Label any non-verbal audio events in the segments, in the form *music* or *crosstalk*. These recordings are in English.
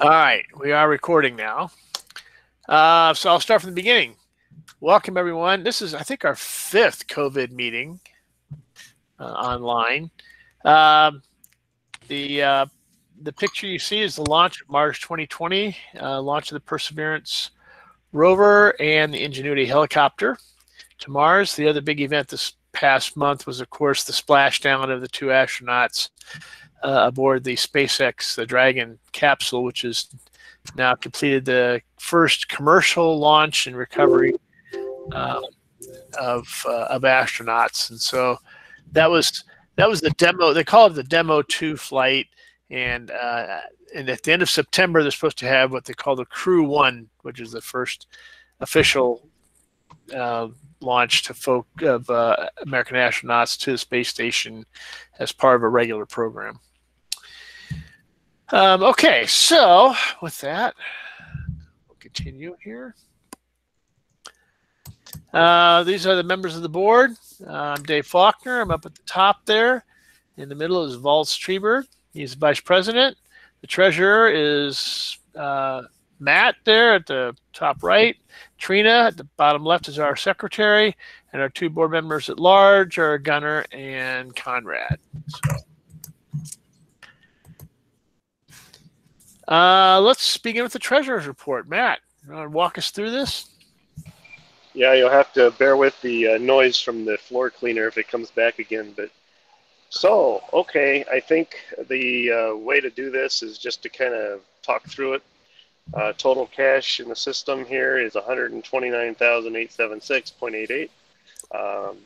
All right, we are recording now. Uh, so I'll start from the beginning. Welcome, everyone. This is, I think, our fifth COVID meeting uh, online. Um, the uh, the picture you see is the launch of Mars 2020, uh, launch of the Perseverance rover and the Ingenuity helicopter to Mars. The other big event this past month was, of course, the splashdown of the two astronauts uh, aboard the SpaceX the Dragon capsule, which has now completed the first commercial launch and recovery uh, of of astronauts. And so that was that was the demo. They call it the demo two flight. And uh, and at the end of September, they're supposed to have what they call the Crew One, which is the first official uh, launch to folk of uh, American astronauts to the space station as part of a regular program. Um, okay, so with that, we'll continue here. Uh, these are the members of the board. Uh, I'm Dave Faulkner. I'm up at the top there. In the middle is Waltz Treberg. He's vice president. The treasurer is uh, Matt there at the top right. Trina at the bottom left is our secretary. And our two board members at large are Gunner and Conrad. So. Uh, let's begin with the treasurer's report. Matt, walk us through this? Yeah, you'll have to bear with the uh, noise from the floor cleaner if it comes back again. But so, okay, I think the uh, way to do this is just to kind of talk through it. Uh, total cash in the system here is 129,876.88. Um,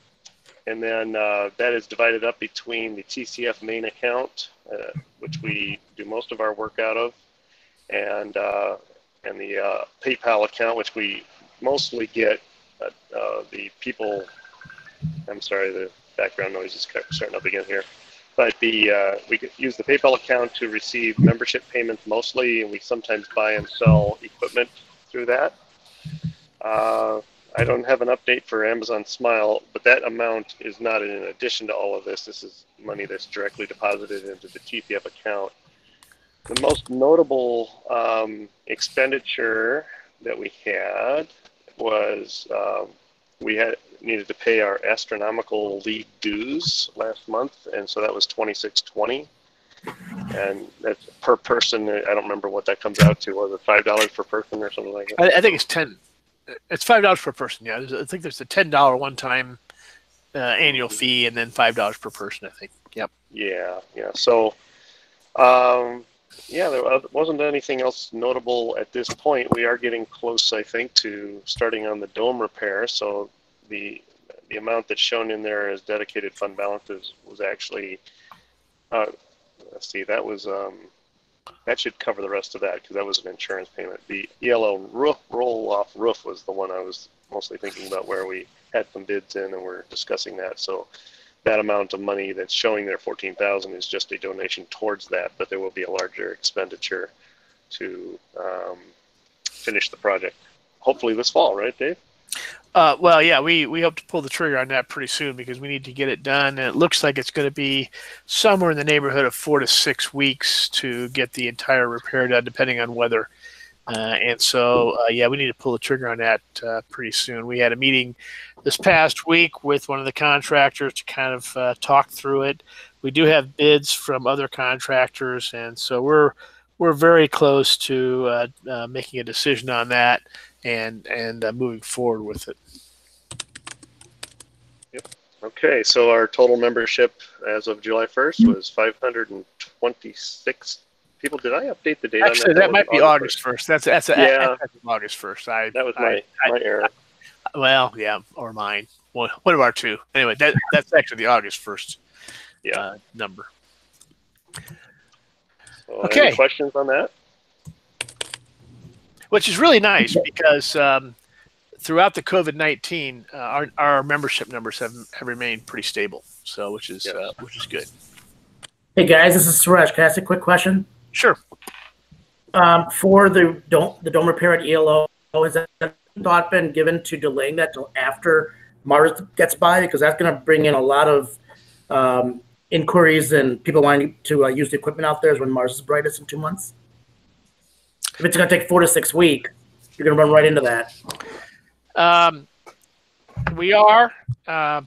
and then uh, that is divided up between the TCF main account, uh, which we do most of our work out of, and uh, and the uh, PayPal account, which we mostly get uh, uh, the people. I'm sorry, the background noise is starting up again here. But the uh, we use the PayPal account to receive membership payments mostly, and we sometimes buy and sell equipment through that. Uh, I don't have an update for Amazon Smile, but that amount is not in addition to all of this. This is money that's directly deposited into the TCF account the most notable um, expenditure that we had was um, we had needed to pay our astronomical league dues last month, and so that was twenty six twenty, and that's per person. I don't remember what that comes out to. Was it five dollars per person or something like that? I, I think it's ten. It's five dollars per person. Yeah, I think there's a ten dollar one time uh, annual fee, and then five dollars per person. I think. Yep. Yeah, yeah. So. Um, yeah, there wasn't anything else notable at this point. We are getting close, I think, to starting on the dome repair. So the the amount that's shown in there as dedicated fund balances was actually, uh, let's see, that was um, that should cover the rest of that because that was an insurance payment. The yellow roof roll off roof was the one I was mostly thinking about where we had some bids in and we're discussing that. So that amount of money that's showing there, 14,000 is just a donation towards that, but there will be a larger expenditure to um, finish the project. Hopefully this fall, right, Dave? Uh, well, yeah, we, we hope to pull the trigger on that pretty soon because we need to get it done. And it looks like it's going to be somewhere in the neighborhood of four to six weeks to get the entire repair done, depending on weather. Uh, and so, uh, yeah, we need to pull the trigger on that uh, pretty soon. We had a meeting this past week with one of the contractors to kind of uh, talk through it. We do have bids from other contractors, and so we're we're very close to uh, uh, making a decision on that and and moving forward with it. Yep. Okay, so our total membership as of July 1st was 526 people. Did I update the date? Actually, that, that might be August first. That's that's, a, yeah. that's August first. I that was my I, my error. I, well, yeah, or mine. One, one of our two. Anyway, that that's actually the August first. Yeah. Uh, number. So okay. questions on that? Which is really nice because um, throughout the COVID nineteen, uh, our our membership numbers have have remained pretty stable. So, which is yes. uh, which is good. Hey guys, this is Suresh. Can I ask a quick question? Sure. Um, for the dome, the dome repair at ELO, has that thought been given to delaying that till after Mars gets by? Because that's going to bring in a lot of um, inquiries and people wanting to uh, use the equipment out there is when Mars is brightest in two months. if it's going to take four to six weeks, you're going to run right into that. Um, we are, uh,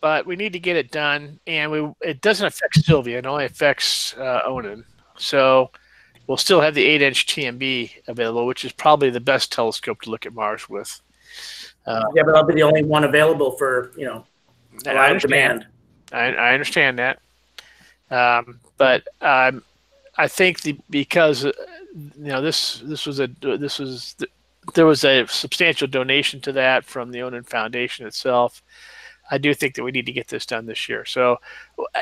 but we need to get it done, and we it doesn't affect Sylvia. It only affects uh, Onan. So we'll still have the eight-inch TMB available, which is probably the best telescope to look at Mars with. Uh, yeah, but I'll be the only one available for you know a lot of demand. I, I understand that, um, but um, I think the because uh, you know this this was a this was there was a substantial donation to that from the Onan Foundation itself. I do think that we need to get this done this year. So,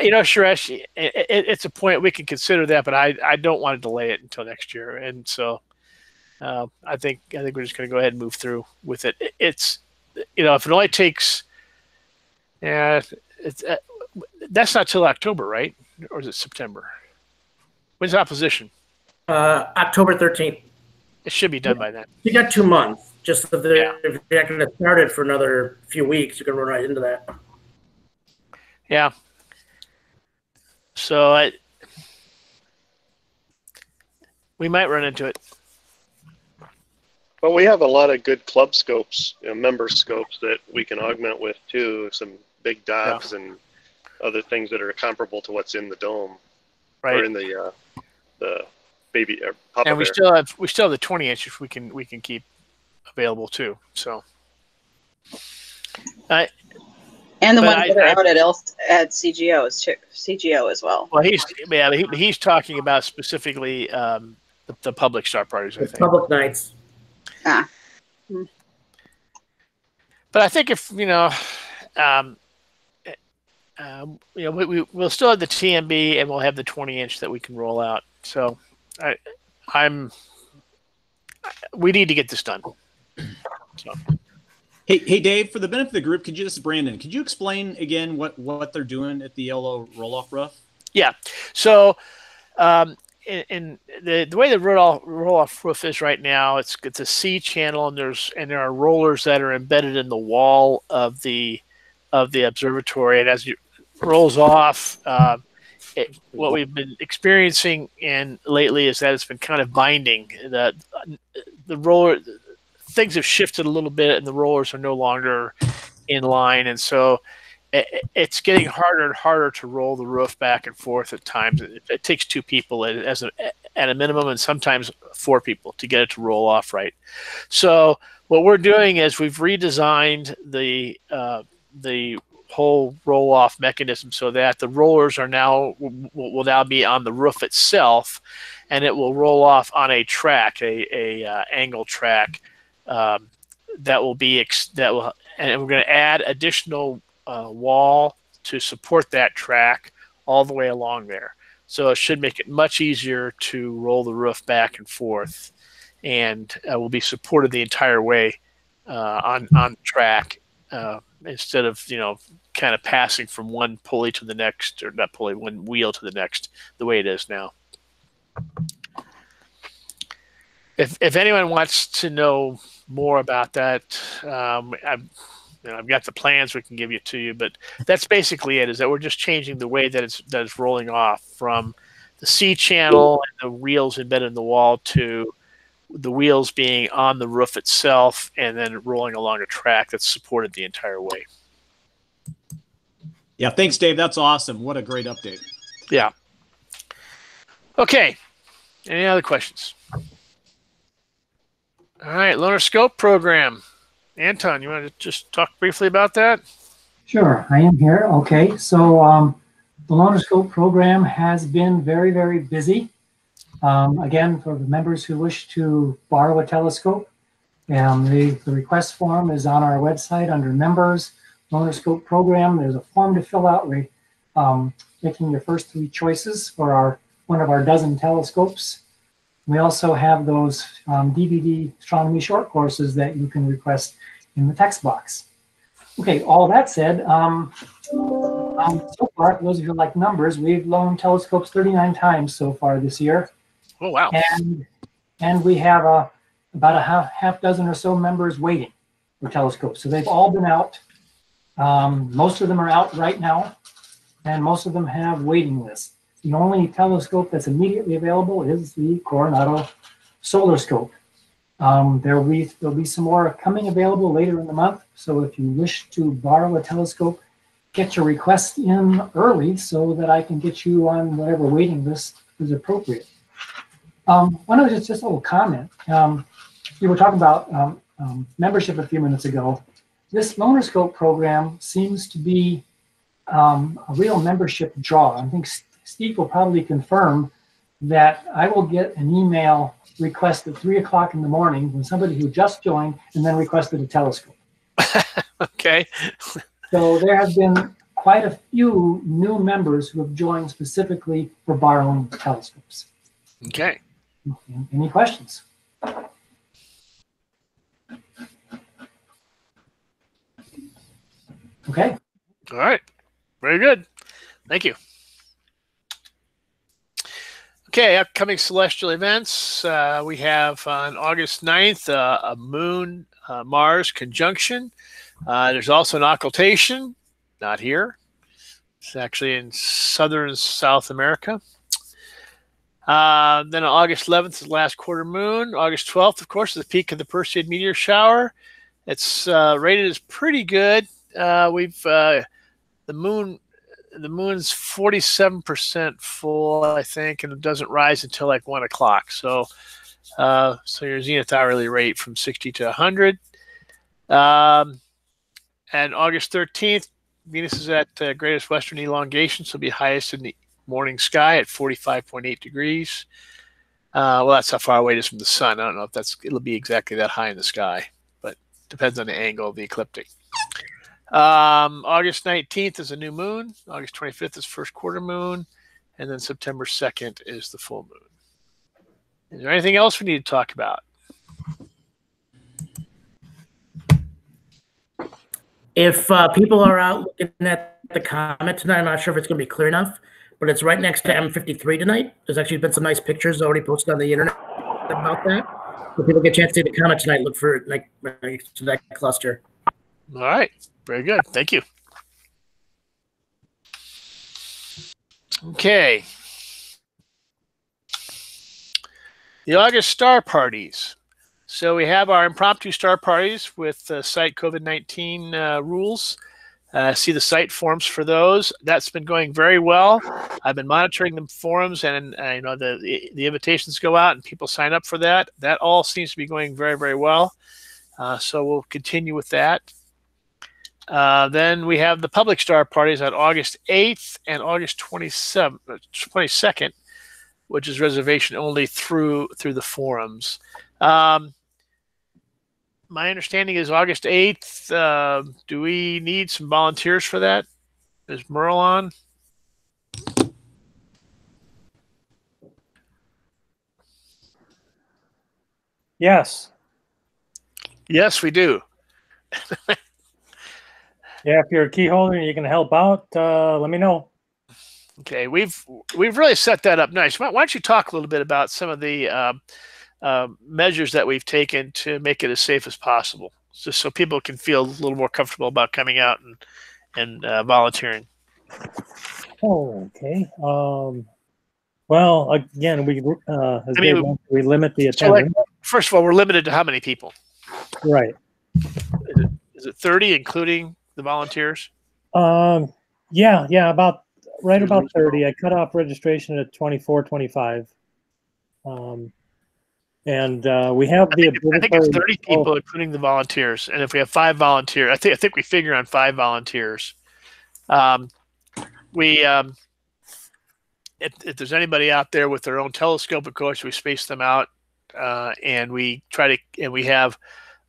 you know, Suresh, it, it, it's a point we can consider that, but I, I don't want to delay it until next year. And so, uh, I think I think we're just going to go ahead and move through with it. It's you know, if it only takes, yeah, it's uh, that's not till October, right? Or is it September? When's opposition? Uh, October thirteenth. It should be done by then. You got two months. Just so yeah. if you're not going to start it for another few weeks, you can run right into that. Yeah. So I, we might run into it. But we have a lot of good club scopes, you know, member scopes that we can augment with too. Some big dots yeah. and other things that are comparable to what's in the dome, right? Or in the uh, the baby or Papa and we bear. still have we still have the 20 inch if we can we can keep available too. So, I. And the ones I, that are I, out at L, at CGO too, CGO as well. Well, he's yeah, he, he's talking about specifically um, the, the, public star parties. I think public nights. Ah. But I think if you know, um, um, you know, we, we will still have the TMB and we'll have the 20 inch that we can roll out. So, I, I'm. We need to get this done. So. Hey, hey, Dave. For the benefit of the group, could you? Is Brandon. Could you explain again what what they're doing at the yellow roll off roof? Yeah. So, um, in, in, the the way the roll off roll off roof is right now, it's it's a C channel, and there's and there are rollers that are embedded in the wall of the of the observatory, and as it rolls off. Uh, it, what we've been experiencing in lately is that it's been kind of binding. The the roller things have shifted a little bit, and the rollers are no longer in line, and so it, it's getting harder and harder to roll the roof back and forth at times. It, it takes two people as a, at a minimum, and sometimes four people to get it to roll off right. So what we're doing is we've redesigned the uh, the whole roll off mechanism so that the rollers are now will now be on the roof itself and it will roll off on a track a, a uh, angle track um, that will be ex- that will and we're going to add additional uh, wall to support that track all the way along there. So it should make it much easier to roll the roof back and forth and uh, will be supported the entire way uh, on on track uh, instead of you know kind of passing from one pulley to the next or not pulley one wheel to the next the way it is now. If if anyone wants to know more about that um, I've, you know, I've got the plans we can give you to you but that's basically it is that we're just changing the way that it's that it's rolling off from the c channel and the wheels embedded in the wall to the wheels being on the roof itself and then rolling along a track that's supported the entire way. Yeah, thanks, Dave. That's awesome. What a great update. Yeah. Okay. Any other questions? All right, Loaner Scope program. Anton, you want to just talk briefly about that? Sure, I am here. Okay, so um, the Loaner Scope program has been very, very busy. Um, again, for the members who wish to borrow a telescope, um, the, the request form is on our website under members, Lunar Scope program. There's a form to fill out, re, um, making your first three choices for our one of our dozen telescopes. We also have those um, DVD astronomy short courses that you can request in the text box. Okay, all that said, um, um, so far, those of you who like numbers, we've loaned telescopes 39 times so far this year. Oh wow! And and we have a about a half, half dozen or so members waiting for telescopes. So they've all been out. Um, most of them are out right now, and most of them have waiting lists. The only telescope that's immediately available is the Coronado solar scope. Um, there will be be some more coming available later in the month. So if you wish to borrow a telescope, get your request in early so that I can get you on whatever waiting list is appropriate. Um, one of just just a little comment. Um, you were talking about um, um, membership a few minutes ago. This Loaner Scope program seems to be um, a real membership draw. I think Steve will probably confirm that I will get an email request at three o'clock in the morning from somebody who just joined and then requested a telescope. *laughs* okay. so there have been quite a few new members who have joined specifically for borrowing telescopes. Okay. Any questions? Okay. All right. Very good. Thank you. Okay, upcoming celestial events. Uh, we have on August 9th uh, a moon uh, Mars conjunction. Uh, there's also an occultation, not here. It's actually in southern South America. Uh, then on August 11th is the last quarter moon. August 12th, of course, is the peak of the Perseid meteor shower. It's uh, rated as pretty good. we've the moon the moon's 47% full, I think, and it doesn't rise until like one o'clock. So, uh, so your zenith hourly rate from 60 to 100. Um, and August 13th, Venus is at uh, greatest western elongation, so be highest in the morning sky at 45.8 degrees. Uh, well, that's how far away it is from the sun. I don't know if that's it'll be exactly that high in the sky, but depends on the angle of the ecliptic. Um, August 19th is a new moon. August 25th is first quarter moon. And then September 2nd is the full moon. Is there anything else we need to talk about? If uh, people are out looking at the comet tonight, I'm not sure if it's going to be clear enough, but it's right next to M53 tonight. There's actually been some nice pictures already posted on the internet about that. If people get a chance to see the comet tonight, look for like to that cluster. All right. Very good. Thank you. Okay. The August star parties. So we have our impromptu star parties with uh, site COVID-19 uh, rules. Uh, see the site forms for those. That's been going very well. I've been monitoring the forums, and uh, you know the, the, invitations go out, and people sign up for that. That all seems to be going very very well. Uh, so we'll continue with that. Uh, then we have the public star parties on August 8th and August 27th, 22nd, which is reservation only through through the forums. Um, my understanding is August 8th. Uh, do we need some volunteers for that? Is Merle on? Yes. Yes, we do. *laughs* Yeah, if you're a key holder and you can help out, uh, let me know. Okay, we've we've really set that up nice. Why, why don't you talk a little bit about some of the uh, uh, measures that we've taken to make it as safe as possible, just so people can feel a little more comfortable about coming out and and uh, volunteering. Oh, okay. Um, well, again, we uh, as I mean, we, we limit the attendance. Like, first of all, we're limited to how many people? Right. Is it, is it thirty, including the volunteers? Um, yeah, yeah, about right about 30. I cut off registration at 24, 25. Um, and uh, we have I the think, I think it's 30 people, oh. including the volunteers. And if we have five volunteers, I think I think we figure on five volunteers. Um, we um, if, if there's anybody out there with their own telescope, of course, we space them out, uh, and we try to and we have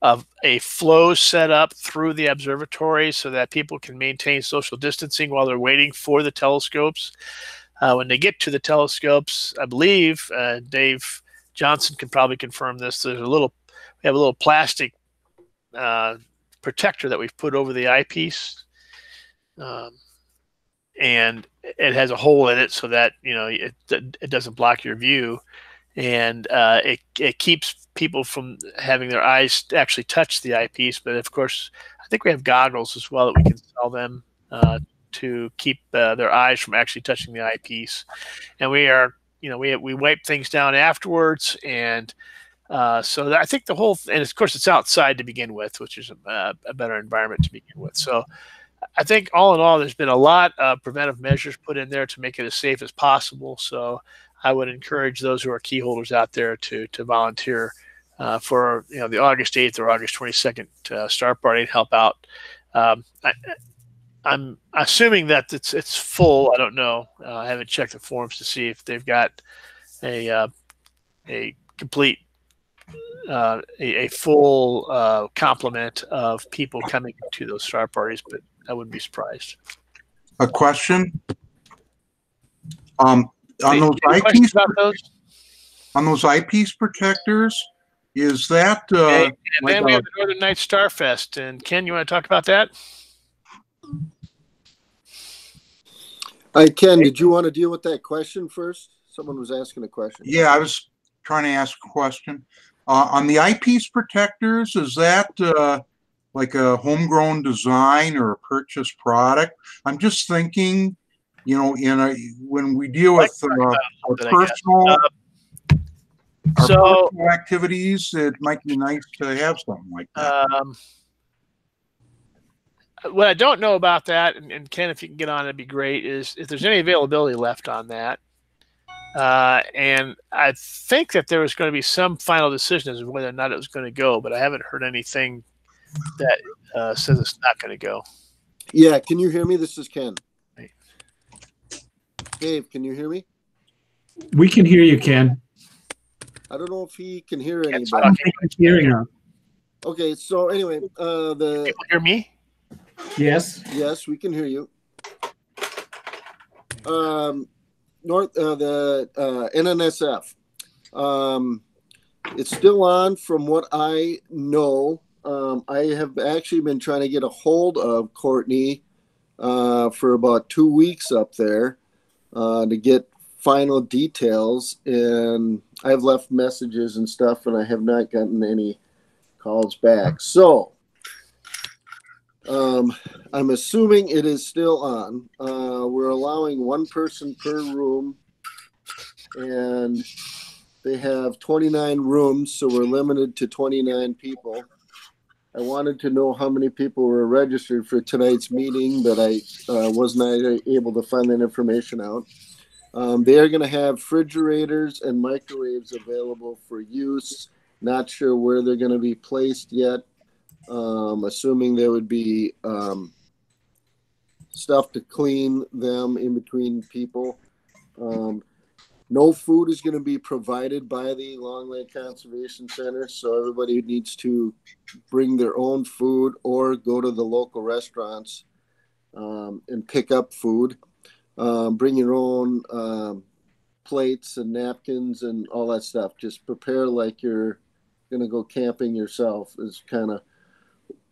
of a flow set up through the observatory so that people can maintain social distancing while they're waiting for the telescopes. Uh, when they get to the telescopes, I believe uh, Dave Johnson can probably confirm this. There's a little, we have a little plastic uh, protector that we've put over the eyepiece, um, and it has a hole in it so that you know it, it doesn't block your view, and uh, it it keeps people from having their eyes actually touch the eyepiece. But of course, I think we have goggles as well that we can sell them uh, to keep uh, their eyes from actually touching the eyepiece. And we are, you know, we we wipe things down afterwards, and Uh, so I think the whole, and of course it's outside to begin with, which is a, a better environment to begin with. So I think all in all, there's been a lot of preventive measures put in there to make it as safe as possible. So I would encourage those who are key holders out there to to volunteer uh, for you know the August 8th or August 22nd uh, start party and help out. Um, I, I'm assuming that it's it's full. I don't know. Uh, I haven't checked the forms to see if they've got a uh, a complete uh, a, a, full uh, complement of people coming to those star parties, but I wouldn't be surprised. A question? Um, on those any questions eyepiece, about those? on those eyepiece protectors, is that, Okay, uh, and like then we have the Northern Night Starfest. And Ken, you want to talk about that? Hi, Ken, did you want to deal with that question first? Someone was asking a question. yeah, I was trying to ask a question. Uh, on the eyepiece protectors, is that, uh, like a homegrown design or a purchased product? I'm just thinking, you know, in a, when we deal with, uh, our something, I guess. personal, Uh, our so- personal activities, it might be nice to have something like that. Um, what I don't know about that, and, and Ken, if you can get on, it'd be great. Is if there's any availability left on that, uh, and I think that there was going to be some final decision as to whether or not it was going to go, but I haven't heard anything that uh, says it's not going to go. Yeah, can you hear me? This is Ken. Hey. Dave, can you hear me? We can hear you, Ken. I don't know if he can hear Ken's anybody. I think I'm hearing you. Okay, so anyway, uh, the, People hear me? Yes. yes, we can hear you. Um, North, uh, the, uh, NNSF. Um, it's still on from what I know. Um, I have actually been trying to get a hold of Courtney, uh, for about two weeks up there, uh, to get final details. And I've left messages and stuff, and I have not gotten any calls back. So, um, I'm assuming it is still on. Uh, we're allowing one person per room, and they have 29 rooms, so we're limited to 29 people. I wanted to know how many people were registered for tonight's meeting, but I uh, was not able to find that information out. Um, they are going to have refrigerators and microwaves available for use. Not sure where they're going to be placed yet um, assuming there would be um, stuff to clean them in between people. No food is going to be provided by the Long Lake Conservation Center, so everybody needs to bring their own food or go to the local restaurants um, and pick up food. Um, bring your own um, plates and napkins and all that stuff. Just prepare like you're going to go camping yourself, is kind of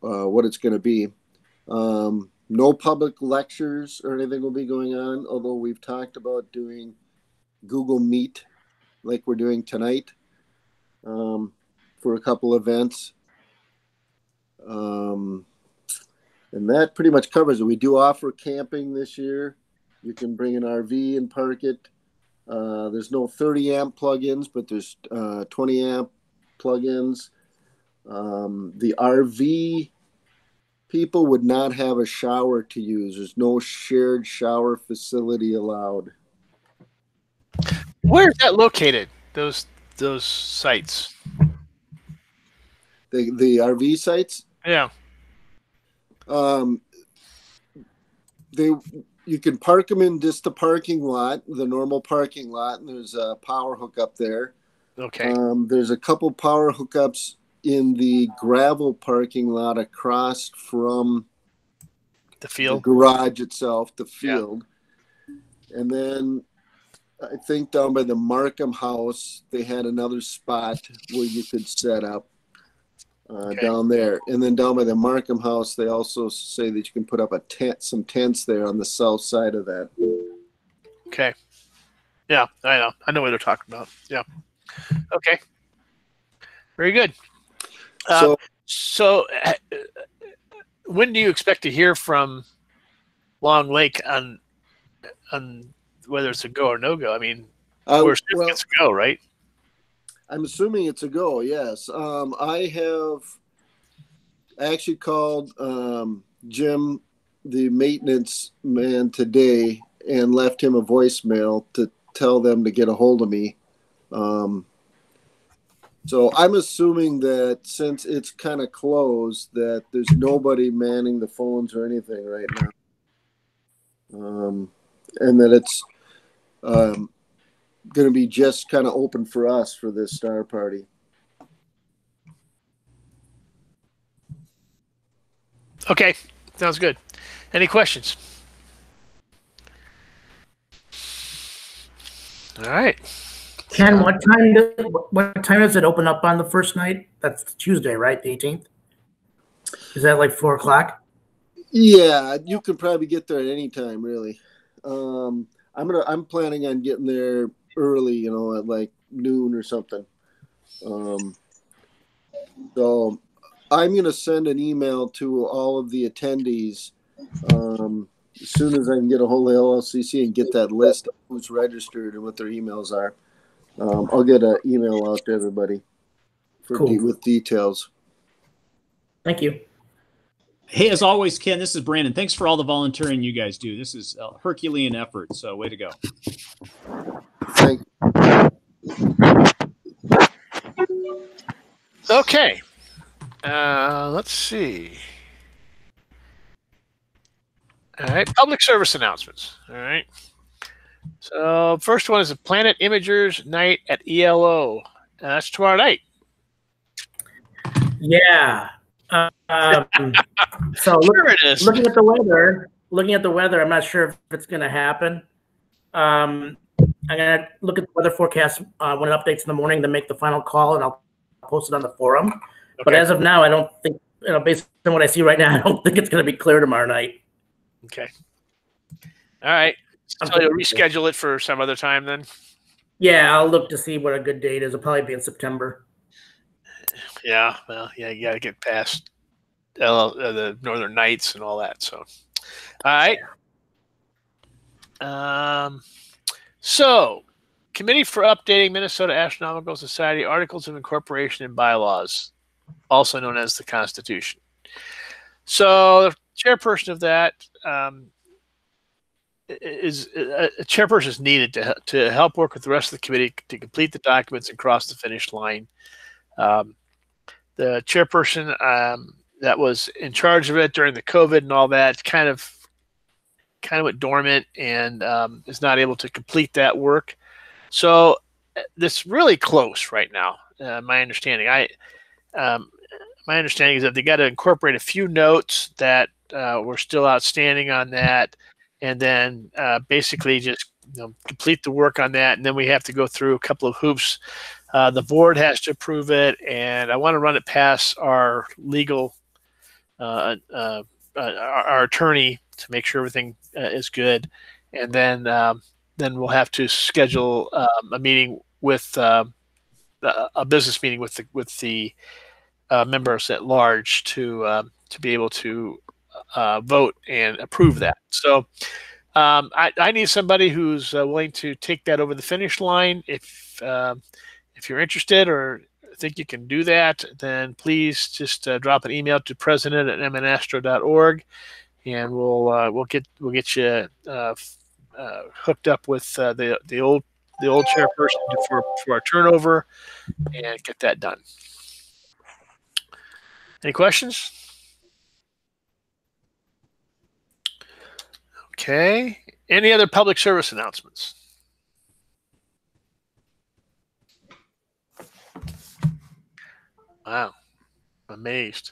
uh, what it's going to be. Um, no public lectures or anything will be going on, although we've talked about doing Google Meet like we're doing tonight um, for a couple events. Um, and that pretty much covers it. We do offer camping this year. You can bring an RV and park it. Uh, there's no 30 amp plugins, but there's uh, 20 amp plugins. Um, the RV people would not have a shower to use. There's no shared shower facility allowed. Where is that located? Those those sites? The the RV sites, Yeah. um, they you can park them in just the parking lot, the normal parking lot, and there's a power hookup there. Okay. Um, there's a couple power hookups in the gravel parking lot across from the the field. garage itself, the Yeah. field. And then I think down by the Markham house, they had another spot where you could set up uh, Okay. down there. And then down by the Markham house, they also say that you can put up a tent, some tents there on the south side of that. Okay. Yeah, I know. I know what they're talking about. Yeah. Okay. Very good. Uh, So So, uh, when do you expect to hear from Long Lake on on whether it's a go or no go? I mean, uh, we're assuming well, it's a go, right? I'm assuming it's a go. Yes. Um, I have actually called um, Jim, the maintenance man, today and left him a voicemail to tell them to get a hold of me. Um, so I'm assuming that since it's kind of closed, that there's nobody manning the phones or anything right now, um, and that it's um, going to be just kind of open for us for this star party. Okay, sounds good. Any questions? All right. Ken, what time? Do, what time does it open up on the first night? That's Tuesday, right? The 18th. Is that like four o'clock? Yeah, you can probably get there at any time, really. Um, I'm gonna. I'm planning on getting there early, you know, at like noon or something. Um, so I'm gonna send an email to all of the attendees um, as soon as I can get a hold of LLCC and get that list of who's registered and what their emails are. Um, I'll get an email out to everybody for Cool. de- with details. Thank you. Hey, as always, Ken, this is Brandon. Thanks for all the volunteering you guys do. This is a Herculean effort. So, way to go. Thank Okay. Uh, let's see. All right, public service announcements. All right. So first one is the Planet Imagers Night at ELO. Uh, that's tomorrow night. Yeah. Um, *laughs* so look, Sure is. looking at the weather, looking at the weather, I'm not sure if it's going to happen. Um, I'm going to look at the weather forecast uh, when it updates in the morning to make the final call, and I'll post it on the forum. But as of now, I don't think, you know, based on what I see right now, *laughs* I don't think it's going to be clear tomorrow night. Okay. All right. So you'll reschedule it for some other time then. Yeah, I'll look to see what a good date is. It'll probably be in September. Yeah. Well, yeah, you got to get past uh, the Northern Nights and all that. So, all right. Um, so, Committee for Updating Minnesota Astronomical Society Articles of Incorporation and Bylaws, also known as the Constitution. So, the chairperson of that um, is a a chairperson is needed to to help work with the rest of the committee to complete the documents and cross the finish line. Um, the chairperson um, that was in charge of it during the COVID and all that kind of kind of went dormant and um, is not able to complete that work. So uh, this really close right now. Uh, my understanding, I um, my understanding is that they got to incorporate a few notes that uh, were still outstanding on that, and then uh, basically just you know, complete the work on that, and then we have to go through a couple of hoops. Uh, the board has to approve it, and I want to run it past our legal, uh, uh, uh, our, our attorney to make sure everything uh, is good, and then um, then we'll have to schedule um, a meeting with uh, a business meeting with the with the uh, members at large to um to be able to vote and approve that. So um, I, I need somebody who's willing to take that over the finish line. If um if you're interested or think you can do that, then please just uh, drop an email to president at mnastro.org, and we'll uh, we'll get we'll get you uh, uh, hooked up with uh, the the old the old chairperson for for our turnover, and get that done. Any questions? Okay. Any other public service announcements? Wow. Amazed.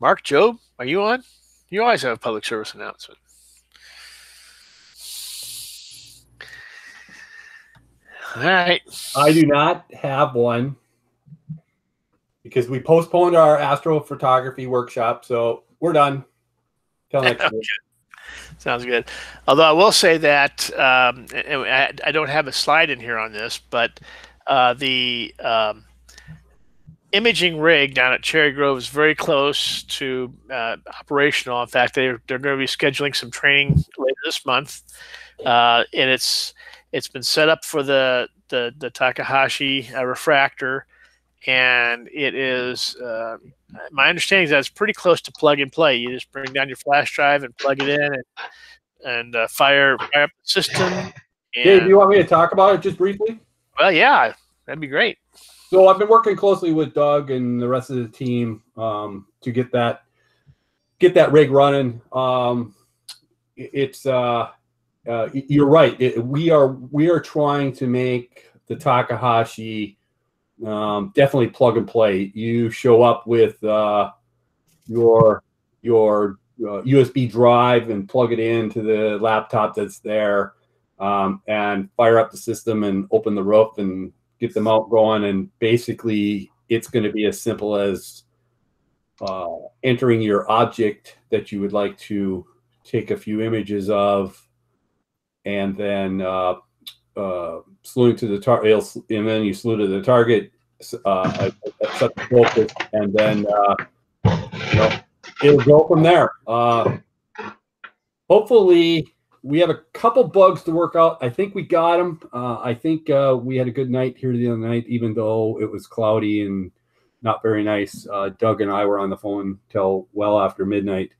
Mark Job, are you on? You always have a public service announcement. All right. I do not have one because we postponed our astrophotography workshop, so we're done. Till next *laughs* week. Sounds good. Although I will say that um, I, I don't have a slide in here on this, but uh, the um, imaging rig down at Cherry Grove is very close to uh, operational. In fact, they're they're going to be scheduling some training later this month, uh, and it's It's been set up for the the, the Takahashi uh, refractor, and it is uh, my understanding is that it's pretty close to plug and play. You just bring down your flash drive and plug it in, and and uh, fire fire up the system. And, Dave, do you want me to talk about it just briefly? Well, yeah, that'd be great. So I've been working closely with Doug and the rest of the team um, to get that get that rig running. Um, it's uh, uh, you're right. It, we are we are trying to make the Takahashi um, definitely plug and play. You show up with uh, your your uh, USB drive and plug it into the laptop that's there, um, and fire up the system and open the roof and get them out going. And basically, it's going to be as simple as uh, entering your object that you would like to take a few images of, and then uh, uh, saluting to the target, and then you salute to the target, uh, set the focus, and then uh, you know, it'll go from there. Uh, hopefully, we have a couple bugs to work out. I think we got them. Uh, I think uh, we had a good night here the other night, even though it was cloudy and not very nice. Uh, Doug and I were on the phone till well after midnight.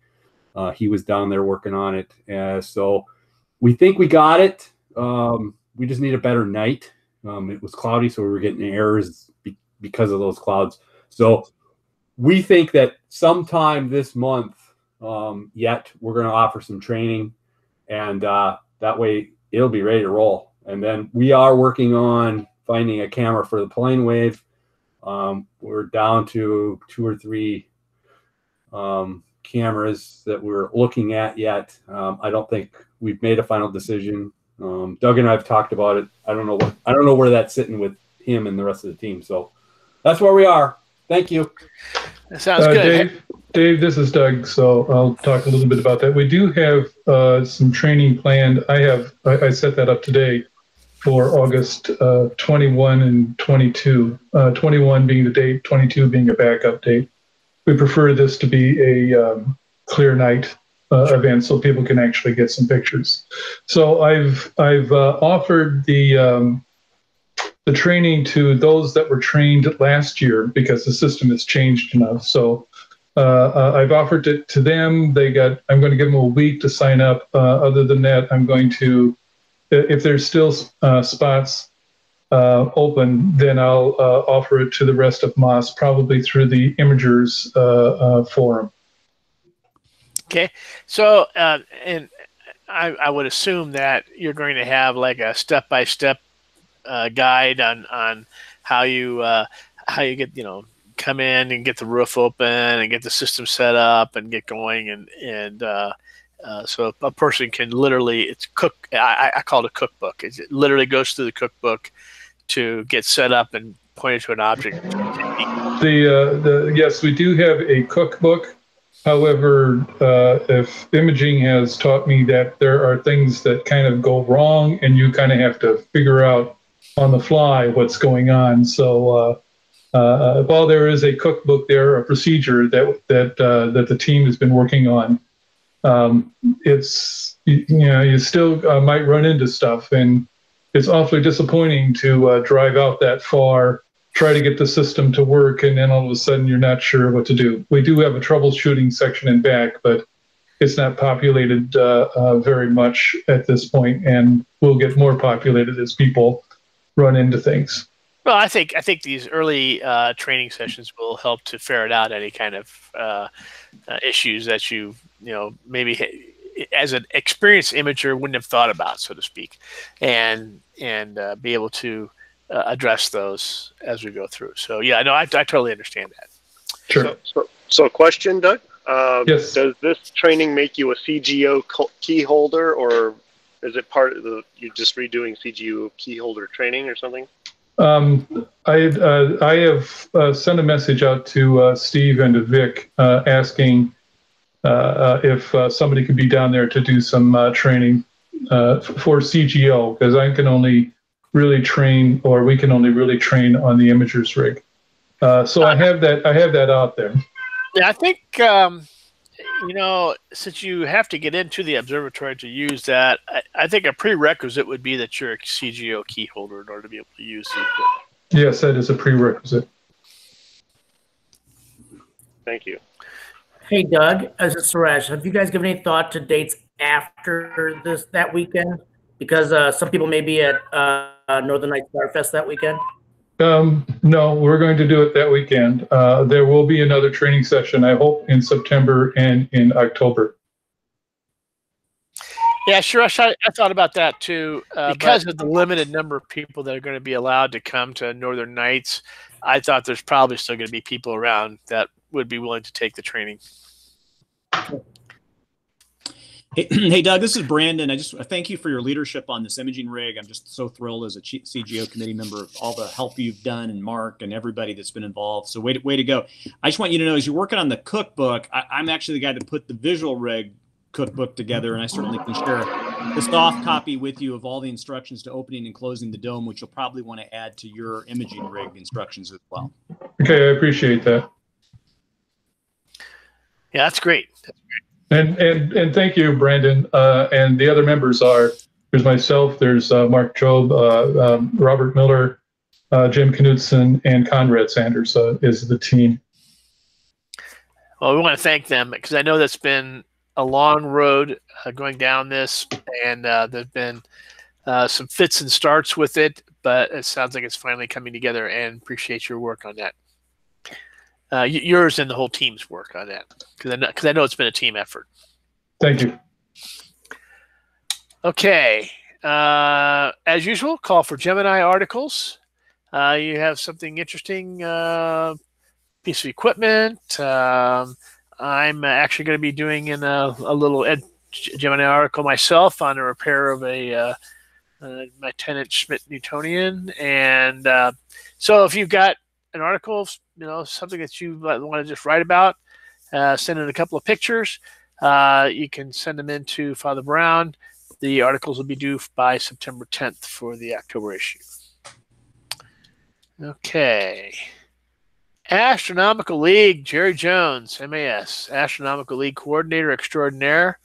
Uh, he was down there working on it. Uh, so we think we got it. Um, we just need a better night. Um, it was cloudy, so we were getting errors be- because of those clouds. So we think that sometime this month, um, yet we're going to offer some training, and uh, that way it'll be ready to roll. And then we are working on finding a camera for the Planewave. Um, we're down to two or three um, cameras that we're looking at yet. Um, I don't think we've made a final decision. Um, Doug and I have talked about it. I don't know what I don't know where that's sitting with him and the rest of the team. So that's where we are. Thank you. That sounds Uh, good. Dave, Dave, this is Doug. So I'll talk a little bit about that. We do have uh, some training planned. I have I, I set that up today for August uh, 21 and 22. Uh, 21 being the date, 22 being a backup date. We prefer this to be a um, clear night uh, event so people can actually get some pictures. So I've I've uh, offered the um, the training to those that were trained last year because the system has changed enough. So uh, uh, I've offered it to them. They got. I'm going to give them a week to sign up. Uh, other than that, I'm going to, if there's still uh, spots uh, open, then I'll uh, offer it to the rest of Moss, probably through the Imagers uh, forum. Okay, so and I, I would assume that you're going to have like a step by step guide on on how you uh, how you get you know come in and get the roof open and get the system set up and get going. And and uh, uh, so a person can literally it's cook I, I call it a cookbook. It literally goes through the cookbook to get set up and pointed to an object. The uh, the yes, we do have a cookbook. However, uh, if imaging has taught me that there are things that kind of go wrong, and you kind of have to figure out on the fly what's going on. So, uh, uh, while there is a cookbook there, a procedure that that uh, that the team has been working on, um, it's you, know you still uh, might run into stuff, and it's awfully disappointing to uh, drive out that far try to get the system to work, and then all of a sudden you're not sure what to do. We do have a troubleshooting section in back, but it's not populated uh, uh, very much at this point, and will get more populated as people run into things. Well, I think I think these early uh, training sessions will help to ferret out any kind of uh, uh, issues that you you know maybe ha- as an experienced imager wouldn't have thought about, so to speak, and and uh, be able to uh, address those as we go through. So yeah, no, I, I totally understand that. Sure. So, so a question, Doug. Um, Yes. Does this training make you a CGO co- key holder, or is it part of the you're just redoing CGO key holder training or something? Um, I, uh, I have uh, sent a message out to uh, Steve and to Vic uh, asking uh, uh, if uh, somebody could be down there to do some uh, training uh, for CGO because I can only really train, or we can only really train on the Imagers rig. Uh, so I have that. I have that out there. Yeah, I think um, you know, since you have to get into the observatory to use that, I, I think a prerequisite would be that you're a CGO key holder in order to be able to use it. Yes, that is a prerequisite. Thank you. Hey, Doug, as a Suresh, have you guys given any thought to dates after this that weekend? Because uh, some people may be at uh, Northern Nights Starfest that weekend. Um, no, we're going to do it that weekend. Uh, there will be another training session, I hope, in September and in October. Yeah, sure. I, I thought about that too. Uh, because of the limited number of people that are going to be allowed to come to Northern Nights, I thought there's probably still going to be people around that would be willing to take the training. Hey, *clears throat* hey, Doug, this is Brandon. I just thank you for your leadership on this imaging rig. I'm just so thrilled as a CGO committee member of all the help you've done and Mark and everybody that's been involved. So way to, way to go. I just want you to know as you're working on the cookbook, I, I'm actually the guy that put the visual rig cookbook together, and I certainly can share the soft copy with you of all the instructions to opening and closing the dome, which you'll probably want to add to your imaging rig instructions as well. Okay, I appreciate that. Yeah, that's great. And and and thank you, Brandon. Uh, and the other members are there's myself, there's uh, Mark Job, uh, um, Robert Miller, uh, Jim Knudsen, and Conrad Sanders uh, is the team. Well, we want to thank them because I know that's been a long road uh, going down this, and there's been some fits and starts with it, but it sounds like it's finally coming together. And appreciate your work on that uh, yours and the whole team's work on that because I know because I know it's been a team effort. Thank you. Okay, uh, as usual, call for Gemini articles. Uh, you have something interesting uh, piece of equipment. Um, I'm actually going to be doing in a, a little Ed Gemini article myself on a repair of a uh, uh, my tenant Schmidt Newtonian, and uh, so if you've got an article, you know, something that you want to just write about, uh, send in a couple of pictures. Uh, you can send them in to Father Brown. The articles will be due by September 10th for the October issue. Okay. Astronomical League, Jerry Jones, MAS, Astronomical League Coordinator Extraordinaire.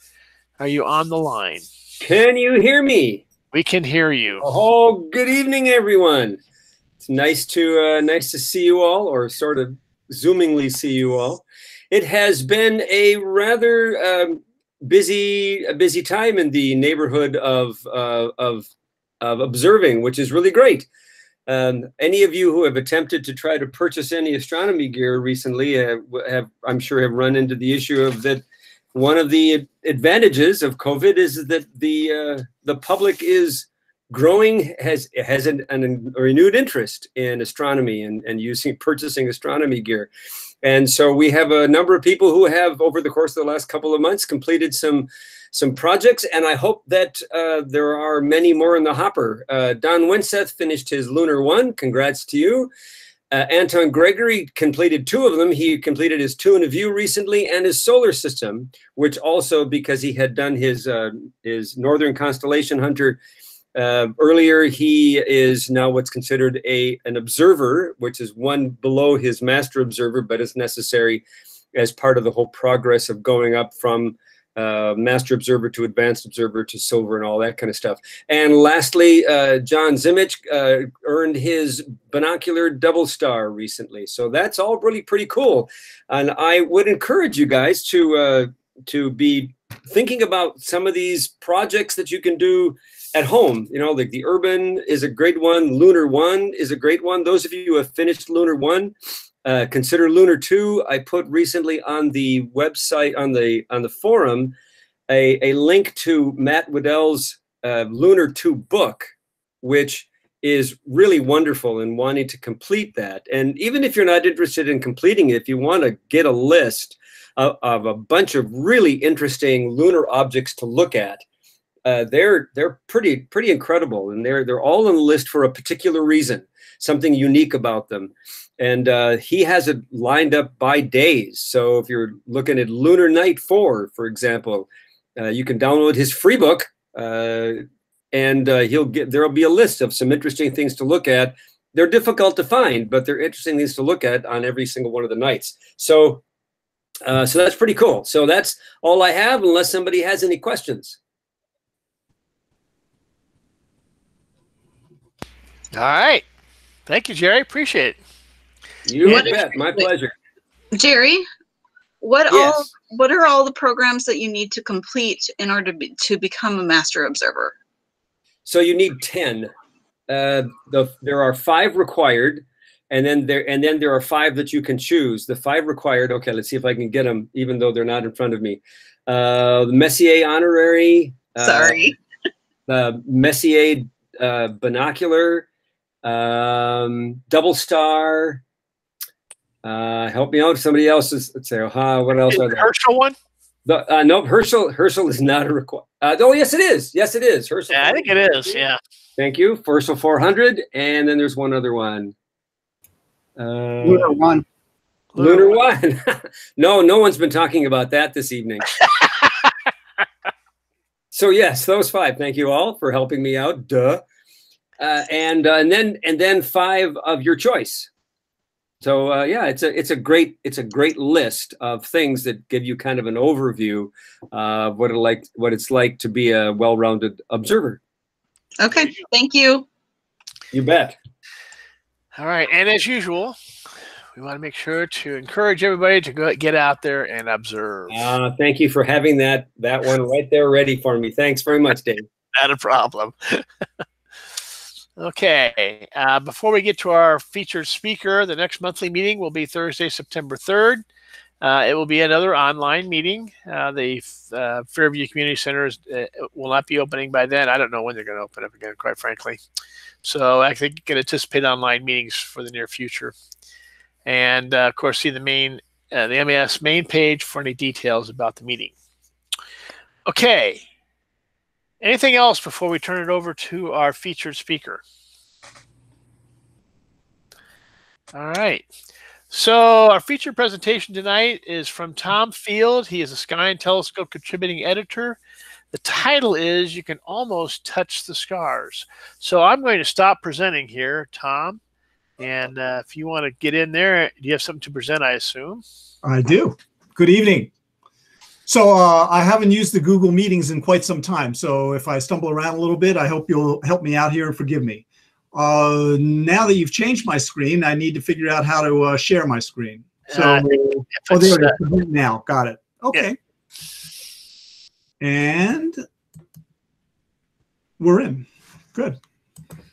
Are you on the line? Can you hear me? We can hear you. Oh, good evening, everyone. It's nice to uh, nice to see you all, or sort of zoomingly see you all. It has been a rather um, busy a busy time in the neighborhood of uh, of of observing, which is really great. Um, any of you who have attempted to try to purchase any astronomy gear recently have, have, I'm sure, have run into the issue of that. One of the advantages of COVID is that the uh, the public is growing has has an, an, a renewed interest in astronomy and, and using purchasing astronomy gear. And so we have a number of people who have, over the course of the last couple of months, completed some some projects, and I hope that uh, there are many more in the hopper. Uh, Don Winseth finished his Lunar One. Congrats to you. Uh, Anton Gregory completed two of them. He completed his Two in View recently and his solar system, which also because he had done his uh, his Northern Constellation Hunter uh, earlier, he is now what's considered a an observer, which is one below his master observer, but it's necessary as part of the whole progress of going up from uh, master observer to advanced observer to silver and all that kind of stuff. And lastly, uh, John Zimich uh, earned his binocular double star recently, so that's all really pretty cool. And I would encourage you guys to uh, to be thinking about some of these projects that you can do at home. You know, like the Urban is a great one. Lunar One is a great one. Those of you who have finished Lunar One, uh, consider Lunar Two. I put recently on the website on the on the forum a, a link to Matt Waddell's uh, Lunar Two book, which is really wonderful in wanting to complete that. And even if you're not interested in completing it, if you want to get a list of, of a bunch of really interesting lunar objects to look at, uh, they're they're pretty pretty incredible, and they're they're all on the list for a particular reason, something unique about them. And uh, he has it lined up by days. So if you're looking at Lunar Night Four, for example, uh, you can download his free book, uh, and uh, he'll get there'll be a list of some interesting things to look at. They're difficult to find, but they're interesting things to look at on every single one of the nights. So so that's pretty cool. So that's all I have, unless somebody has any questions. All right. Thank you, Jerry. Appreciate it. You What- bet. My pleasure. Jerry, what all what are all the programs that you need to complete in order to, be, to become a master observer? So you need ten. Uh, the, there are five required, and then there and then there are five that you can choose. The five required. Okay, let's see if I can get them, even though they're not in front of me. Uh, the Messier honorary. uh, Sorry. the Messier uh, binocular, um, double star. Uh, help me out. Somebody else is. Let's say, uh, what else Is are there? Herschel one? The, uh, no, Herschel. Herschel is not a require. Uh, oh, yes, it is. Yes, it is. Herschel. Yeah, I think it is. Yeah. Thank you. Herschel 400, and then there's one other one. Uh, Lunar one. Lunar one. *laughs* no, no one's been talking about that this evening. *laughs* so yes, those five. Thank you all for helping me out. Duh. Uh, and uh, and then and then five of your choice. So uh, yeah, it's a it's a great it's a great list of things that give you kind of an overview of what it like what it's like to be a well-rounded observer. Okay, thank you. You bet. All right. And as usual, we want to make sure to encourage everybody to go get out there and observe. Uh, thank you for having that that one right there ready for me. Thanks very much, Dave. *laughs* Not a problem. *laughs* okay. Uh, before we get to our featured speaker, the next monthly meeting will be Thursday, September 3rd. Uh, it will be another online meeting. Uh, the uh, Fairview Community Centers uh, will not be opening by then. I don't know when they're going to open up again, quite frankly. So I think you can anticipate online meetings for the near future. And uh, of course, see the main the MAS main page for any details about the meeting. Okay. Anything else before we turn it over to our featured speaker? All right. So our featured presentation tonight is from Tom Field. He is a Sky and Telescope contributing editor. The title is You Can Almost Touch the Scars. So I'm going to stop presenting here, Tom. And uh, if you want to get in there, do you have something to present, I assume? I do. Good evening. So uh, I haven't used the Google Meetings in quite some time. So if I stumble around a little bit, I hope you'll help me out here and forgive me. Uh, now that you've changed my screen, I need to figure out how to uh, share my screen. So, Uh, oh, there it is. Now, got it. Okay. And we're in. Good.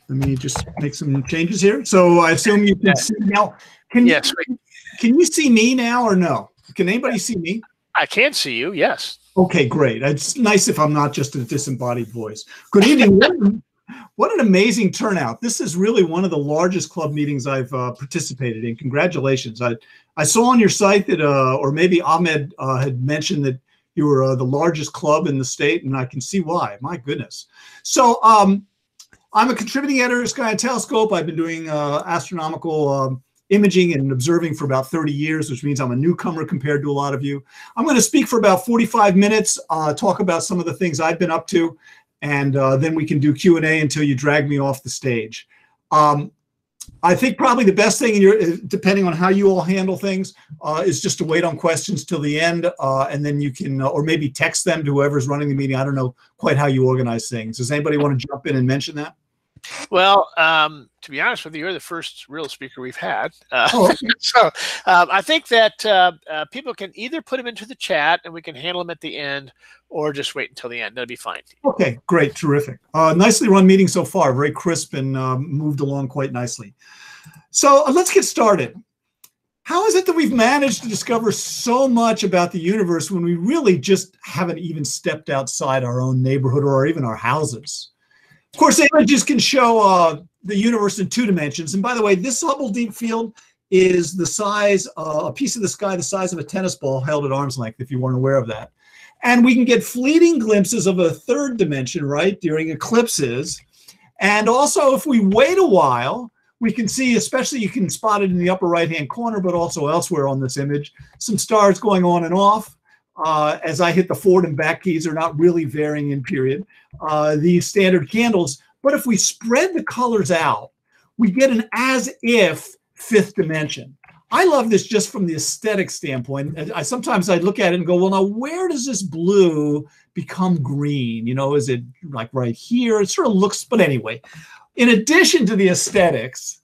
Let me just make some changes here. So I assume you can see now. Can you, Yes. can you see me now or no? Can anybody see me? I can see you, yes. Okay, great. It's nice if I'm not just a disembodied voice. Good evening. What an- amazing turnout. This is really one of the largest club meetings I've uh, participated in. Congratulations. I, I saw on your site that, uh, or maybe Ahmed uh, had mentioned that you were uh, the largest club in the state, and I can see why. My goodness. So um, I'm a contributing editor at Sky Telescope. I've been doing uh, astronomical um, imaging and observing for about 30 years, which means I'm a newcomer compared to a lot of you. I'm going to speak for about 45 minutes, uh, talk about some of the things I've been up to, and uh, then we can do Q&A until you drag me off the stage. Um, I think probably the best thing, in your, depending on how you all handle things, uh, is just to wait on questions till the end, uh, and then you can, uh, or maybe text them to whoever's running the meeting. I don't know quite how you organize things. Does anybody want to jump in and mention that? Well, um, to be honest with you, you're the first real speaker we've had. Uh, Oh, *laughs* so um, I think that uh, uh, people can either put them into the chat and we can handle them at the end, or just wait until the end. That'd be fine. Okay, great, terrific. Uh, nicely run meeting so far, very crisp and um, moved along quite nicely. So uh, let's get started. How is it that we've managed to discover so much about the universe when we really just haven't even stepped outside our own neighborhood or even our houses? Of course, images can show uh, the universe in two dimensions. And by the way, this Hubble Deep Field is the size, uh, a piece of the sky the size of a tennis ball held at arm's length, if you weren't aware of that. And we can get fleeting glimpses of a third dimension, right, during eclipses. And also, if we wait a while, we can see, especially you can spot it in the upper right-hand corner, but also elsewhere on this image, some stars going on and off. Uh, as I hit the forward and back keys, are not really varying in period. Uh, these standard candles. But if we spread the colors out, we get an as if fifth dimension. I love this just from the aesthetic standpoint. I sometimes I look at it and go, well, now where does this blue become green? You know, is it like right here? It sort of looks, but anyway, in addition to the aesthetics,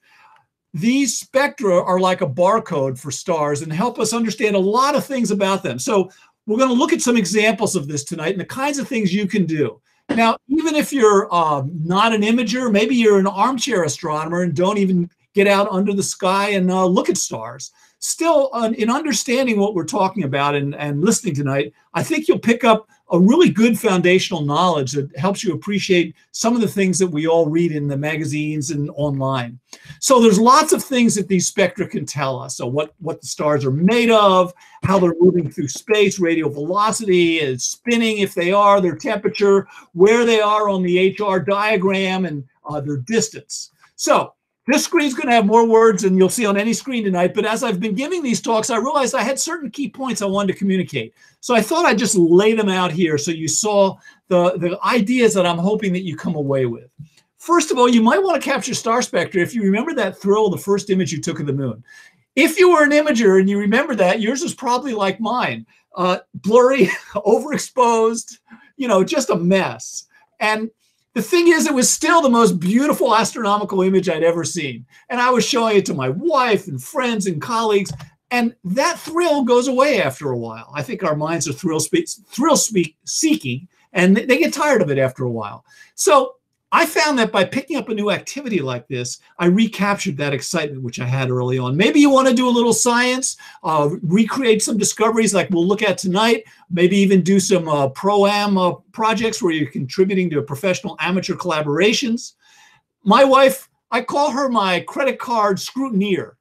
these spectra are like a barcode for stars and help us understand a lot of things about them. So we're going to look at some examples of this tonight and the kinds of things you can do. Now, even if you're um, not an imager, maybe you're an armchair astronomer and don't even get out under the sky and uh, look at stars. Still, in understanding what we're talking about and, and listening tonight, I think you'll pick up a really good foundational knowledge that helps you appreciate some of the things that we all read in the magazines and online. So there's lots of things that these spectra can tell us. So what, what the stars are made of, how they're moving through space, radial velocity, and spinning if they are, their temperature, where they are on the HR diagram, and uh, their distance. So this screen's going to have more words than you'll see on any screen tonight. But as I've been giving these talks, I realized I had certain key points I wanted to communicate. So I thought I'd just lay them out here so you saw the, the ideas that I'm hoping that you come away with. First of all, you might want to capture star spectra if you remember that thrill, the first image you took of the moon. If you were an imager and you remember that, yours was probably like mine, uh, blurry, *laughs* overexposed, you know, just a mess. And the thing is, it was still the most beautiful astronomical image I'd ever seen. And I was showing it to my wife and friends and colleagues. And that thrill goes away after a while. I think our minds are thrill, thrill seeking and they get tired of it after a while. So I found that by picking up a new activity like this, I recaptured that excitement which I had early on. Maybe you want to do a little science, uh, recreate some discoveries like we'll look at tonight, maybe even do some uh, pro-am uh, projects where you're contributing to professional amateur collaborations. My wife, I call her my credit card scrutineer.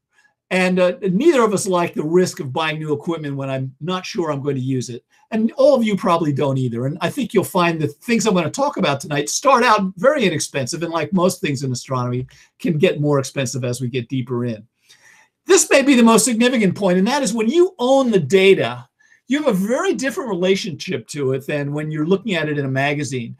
And uh, neither of us like the risk of buying new equipment when I'm not sure I'm going to use it. And all of you probably don't either. And I think you'll find the things I'm going to talk about tonight start out very inexpensive. And like most things in astronomy, can get more expensive as we get deeper in. This may be the most significant point, and that is when you own the data, you have a very different relationship to it than when you're looking at it in a magazine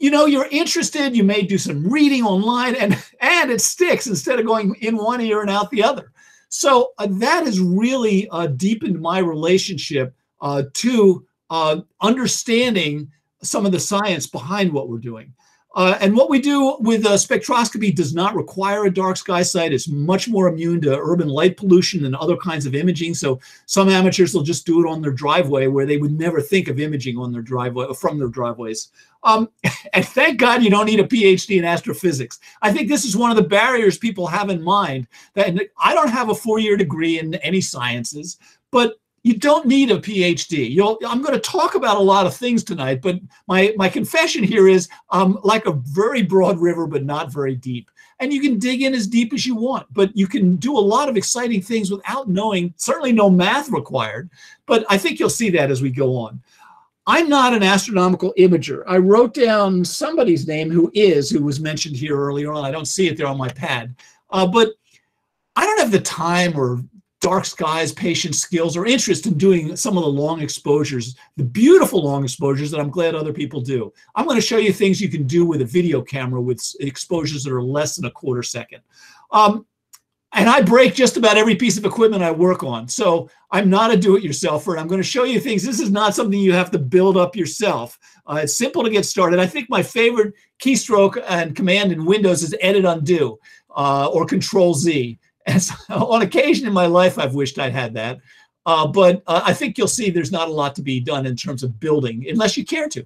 you know you're interested you may do some reading online and and it sticks instead of going in one ear and out the other so uh, that has really uh, deepened my relationship uh, to uh, understanding some of the science behind what we're doing. Uh, and what we do with uh, spectroscopy does not require a dark sky site. It's much more immune to urban light pollution and other kinds of imaging. So some amateurs will just do it on their driveway where they would never think of imaging on their driveway or from their driveways. Um, *laughs* and thank God you don't need a PhD in astrophysics. I think this is one of the barriers people have in mind that I don't have a four-year degree in any sciences, but you don't need a PhD. You'll, I'm going to talk about a lot of things tonight, but my, my confession here is um, like a very broad river, but not very deep. And you can dig in as deep as you want, but you can do a lot of exciting things without knowing, certainly no math required, but I think you'll see that as we go on. I'm not an astronomical imager. I wrote down somebody's name who is, who was mentioned here earlier on. I don't see it there on my pad, uh, but I don't have the time or dark skies, patience, skills, or interest in doing some of the long exposures, the beautiful long exposures that I'm glad other people do. I'm going to show you things you can do with a video camera with exposures that are less than a quarter second. Um, and I break just about every piece of equipment I work on. So I'm not a do-it-yourselfer. I'm going to show you things. This is not something you have to build up yourself. Uh, it's simple to get started. I think my favorite keystroke and command in Windows is Edit Undo uh, or Control Z. So, *laughs* on occasion in my life, I've wished I'd had that. Uh, but uh, I think you'll see there's not a lot to be done in terms of building, unless you care to.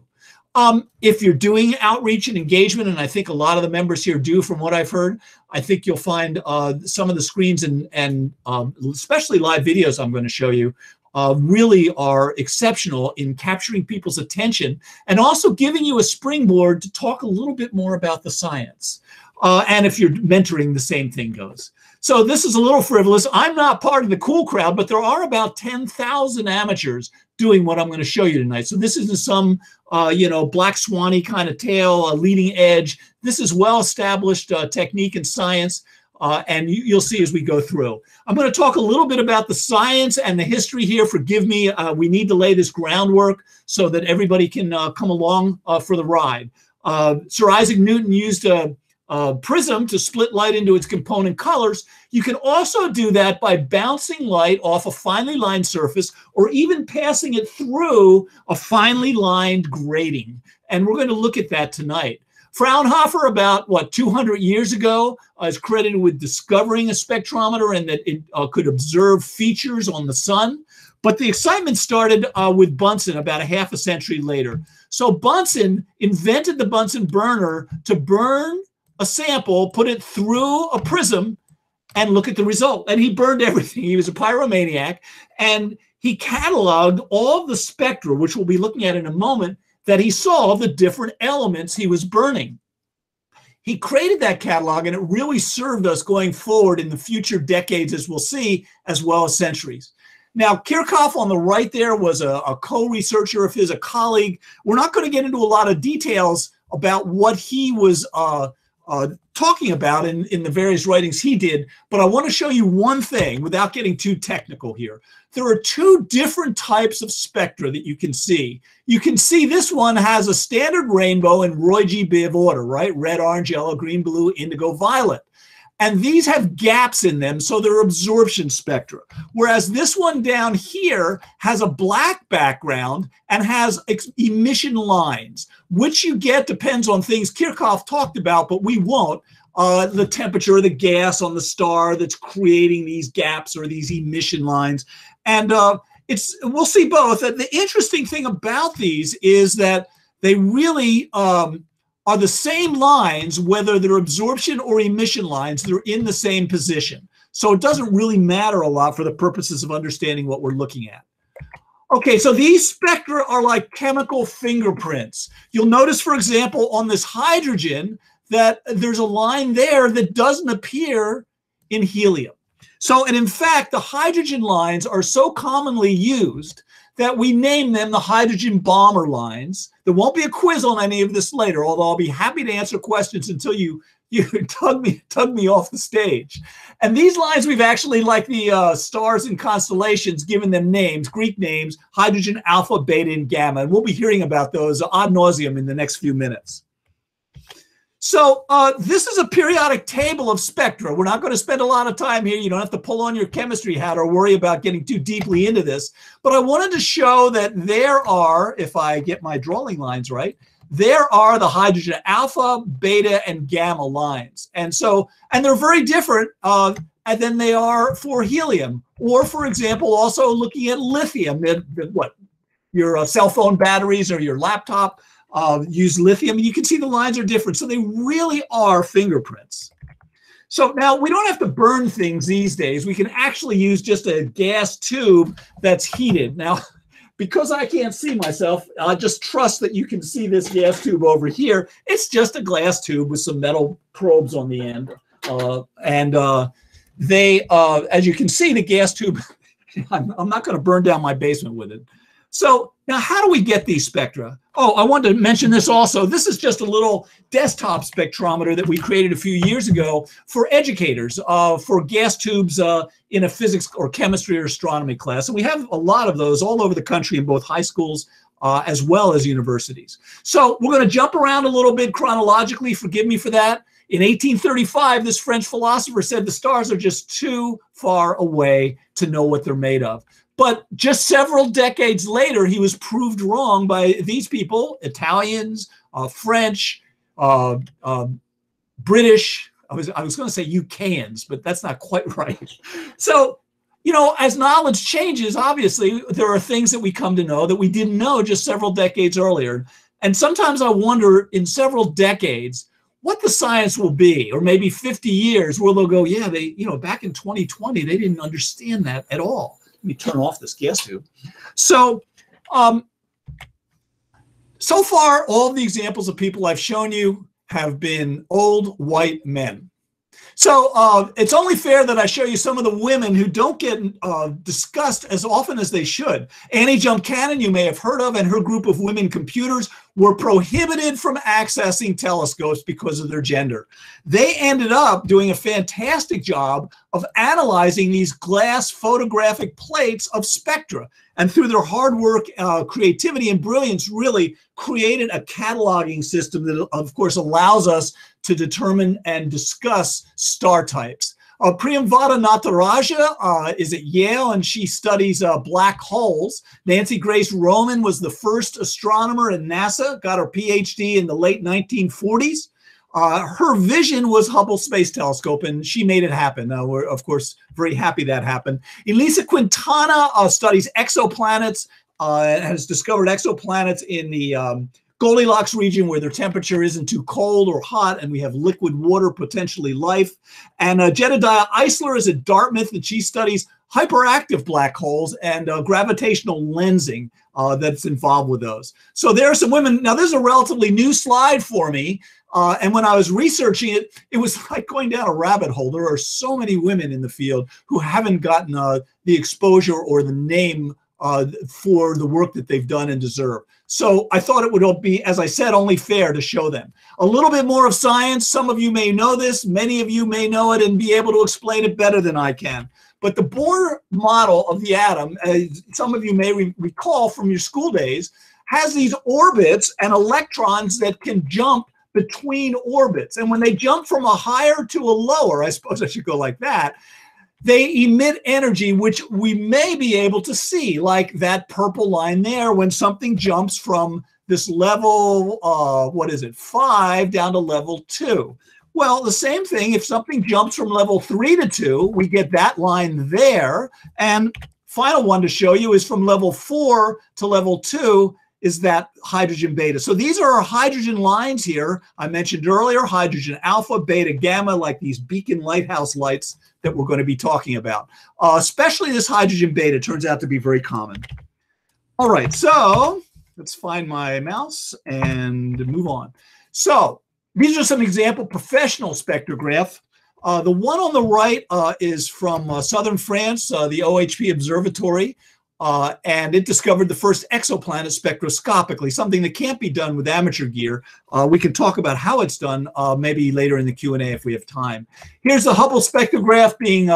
Um, if you're doing outreach and engagement, and I think a lot of the members here do from what I've heard, I think you'll find uh, some of the screens and, and um, especially live videos I'm going to show you uh, really are exceptional in capturing people's attention and also giving you a springboard to talk a little bit more about the science. Uh, and if you're mentoring, the same thing goes. So this is a little frivolous. I'm not part of the cool crowd, but there are about 10,000 amateurs doing what I'm going to show you tonight. So this isn't some, uh, you know, black swanny kind of tale, a leading edge. This is well-established uh, technique and science, uh, and you, will see as we go through. I'm going to talk a little bit about the science and the history here. Forgive me, uh, we need to lay this groundwork so that everybody can uh, come along uh, for the ride. Sir Isaac Newton used a uh, prism to split light into its component colors. You can also do that by bouncing light off a finely lined surface or even passing it through a finely lined grating. And we're going to look at that tonight. Fraunhofer, about what 200 years ago, uh, is credited with discovering a spectrometer and that it uh, could observe features on the sun. But the excitement started uh, with Bunsen about a half a century later. So Bunsen invented the Bunsen burner to burn a sample, put it through a prism, and look at the result. And he burned *laughs* everything. He was a pyromaniac, and he cataloged all the spectra, which we'll be looking at in a moment, that he saw the different elements he was burning. He created that catalog, and it really served us going forward in the future decades, as we'll see, as well as centuries. Now, Kirchhoff on the right there was a, a co-researcher of his, a colleague. We're not going to get into a lot of details about what he was uh, uh, talking about in, in the various writings he did, but I want to show you one thing without getting too technical here. There are two different types of spectra that you can see. You can see this one has a standard rainbow in Roy G. Biv order, right? Red, orange, yellow, green, blue, indigo, violet. And these have gaps in them, so they're absorption spectra. Whereas this one down here has a black background and has emission lines. Which you get depends on things Kirchhoff talked about, but we won't. Uh, the temperature of the gas on the star that's creating these gaps or these emission lines. And uh, it's we'll see both. The interesting thing about these is that they really um, are the same lines, whether they're absorption or emission lines, they're in the same position. So it doesn't really matter a lot for the purposes of understanding what we're looking at. Okay, so these spectra are like chemical fingerprints. You'll notice, for example, on this hydrogen that there's a line there that doesn't appear in helium. So, and in fact, the hydrogen lines are so commonly used that we name them the hydrogen Balmer lines. There won't be a quiz on any of this later, although I'll be happy to answer questions until you you *laughs* tug me tug me off the stage. And these lines we've actually, like the uh, stars and constellations, given them names, Greek names, hydrogen, alpha, beta, and gamma. And we'll be hearing about those ad nauseum in the next few minutes. So uh, this is a periodic table of spectra. We're not going to spend a lot of time here. You don't have to pull on your chemistry hat or worry about getting too deeply into this. But I wanted to show that there are, if I get my drawing lines right, there are the hydrogen alpha, beta, and gamma lines. And so, and they're very different uh, than they are for helium. Or, for example, also looking at lithium, what your uh, cell phone batteries or your laptop uh, use lithium. You can see the lines are different. So they really are fingerprints. So now we don't have to burn things these days. We can actually use just a gas tube that's heated. Now, *laughs* because I can't see myself, I just trust that you can see this gas tube over here. It's just a glass tube with some metal probes on the end. Uh, and uh, they, uh, as you can see, the gas tube, *laughs* I'm, I'm not going to burn down my basement with it. So now how do we get these spectra? Oh, I wanted to mention this also. This is just a little desktop spectrometer that we created a few years ago for educators, uh, for gas tubes uh, in a physics or chemistry or astronomy class. And we have a lot of those all over the country in both high schools uh, as well as universities. So we're going to jump around a little bit chronologically. Forgive me for that. In 1835, this French philosopher said the stars are just too far away to know what they're made of. But just several decades later, he was proved wrong by these people Italians, uh, French, uh, uh, British. I was, I was going to say UKans, but that's not quite *laughs* right. So, you know, as knowledge changes, obviously, there are things that we come to know that we didn't know just several decades earlier. And sometimes I wonder in several decades, what the science will be, or maybe 50 years where they'll go, yeah, they, you know, back in 2020, they didn't understand that at all. Let me turn off this gas tube. So, um, so far, all the examples of people I've shown you have been old white men. So uh, it's only fair that I show you some of the women who don't get uh, discussed as often as they should. Annie Jump Cannon, you may have heard of, and her group of women computers were prohibited from accessing telescopes because of their gender. They ended up doing a fantastic job of analyzing these glass photographic plates of spectra. And through their hard work, uh, creativity, and brilliance, really created a cataloging system that, of course, allows us to determine and discuss star types. Uh, Priyamvada Natarajan uh, is at Yale and she studies uh, black holes. Nancy Grace Roman was the first astronomer at NASA, got her PhD in the late 1940s. Uh, her vision was Hubble Space Telescope, and she made it happen. Uh, we're, of course, very happy that happened. Elisa Quintana uh, studies exoplanets, has discovered exoplanets in the um, Goldilocks region where their temperature isn't too cold or hot, and we have liquid water, potentially life. And uh, Jedidah Isler is at Dartmouth, and she studies hyperactive black holes and uh, gravitational lensing uh, that's involved with those. So there are some women. Now, this is a relatively new slide for me. Uh, and when I was researching it, it was *laughs* like going down a rabbit hole. There are so many women in the field who haven't gotten uh, the exposure or the name uh, for the work that they've done and deserve. So I thought it would be, as I said, only fair to show them. A little bit more of science. Some of you may know this, many of you may know it and be able to explain it better than I can. But the Bohr model of the atom, as some of you may re recall from your school days, has these orbits and electrons that can jump between orbits. And when they jump from a higher to a lower, I suppose I should go like that, they emit energy which we may be able to see, like that purple line there when something jumps from this level, uh, what is it, five down to level two. Well, the same thing, if something jumps from level three to two, we get that line there. And final one to show you is from level four to level two is that hydrogen beta. So these are our hydrogen lines here. I mentioned earlier, hydrogen alpha, beta, gamma, like these beacon lighthouse lights that we're going to be talking about. Uh, especially this hydrogen beta turns out to be very common. All right, so let's find my mouse and move on. So these are some example professional spectrograph. Uh, the one on the right uh, is from uh, southern France, uh, the OHP Observatory, uh, and it discovered the first exoplanet spectroscopically, something that can't be done with amateur gear. Uh, we can talk about how it's done maybe later in the Q&A if we have time. Here's the Hubble spectrograph being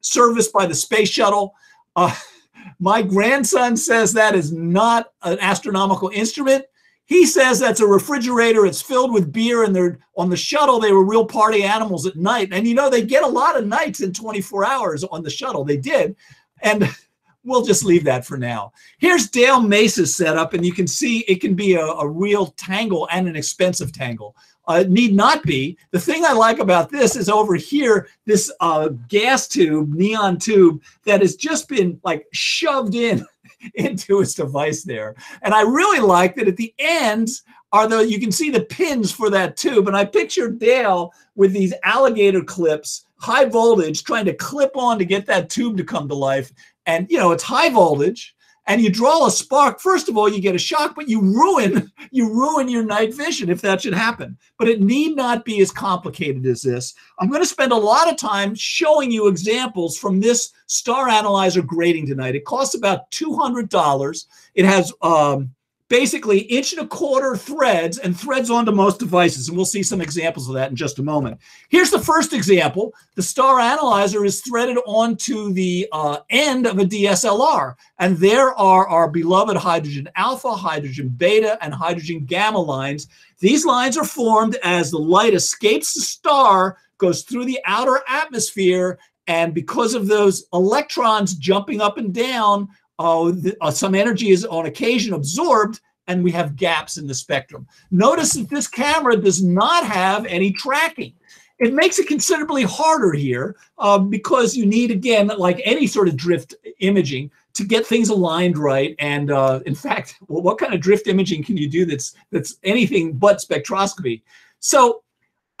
serviced by the space shuttle. *laughs* my grandson says that is not an astronomical instrument. He says that's a refrigerator. It's filled with beer, and they're on the shuttle. They were real party animals at night, and you know they get a lot of nights in 24 hours on the shuttle. They did, and *laughs* we'll just leave that for now. Here's Dale Mais's setup, and you can see it can be a, a real tangle and an expensive tangle. Uh, need not be. The thing I like about this is over here, this uh, gas tube, neon tube that has just been like shoved in *laughs* *laughs* into its device there. And I really like that at the ends are the, you can see the pins for that tube. And I picture Dale with these alligator clips, high voltage, trying to clip on to get that tube to come to life. And, you know, it's high voltage and you draw a spark, first of all, you get a shock, but you ruin you ruin your night vision if that should happen. But it need not be as complicated as this. I'm going to spend a lot of time showing you examples from this star analyzer grating tonight. It costs about $200. It has um, basically inch and a quarter threads and threads onto most devices. And we'll see some examples of that in just a moment. Here's the first example. The star analyzer is threaded onto the uh, end of a DSLR. And there are our beloved hydrogen alpha, hydrogen beta, and hydrogen gamma lines. These lines are formed as the light escapes the star, goes through the outer atmosphere, and because of those electrons jumping up and down, uh, the, uh, some energy is on occasion absorbed and we have gaps in the spectrum. Notice that this camera does not have any tracking. It makes it considerably harder here uh, because you need, again, like any sort of drift imaging, to get things aligned right. And uh, in fact, well, *laughs* what kind of drift imaging can you do that's that's anything but spectroscopy? So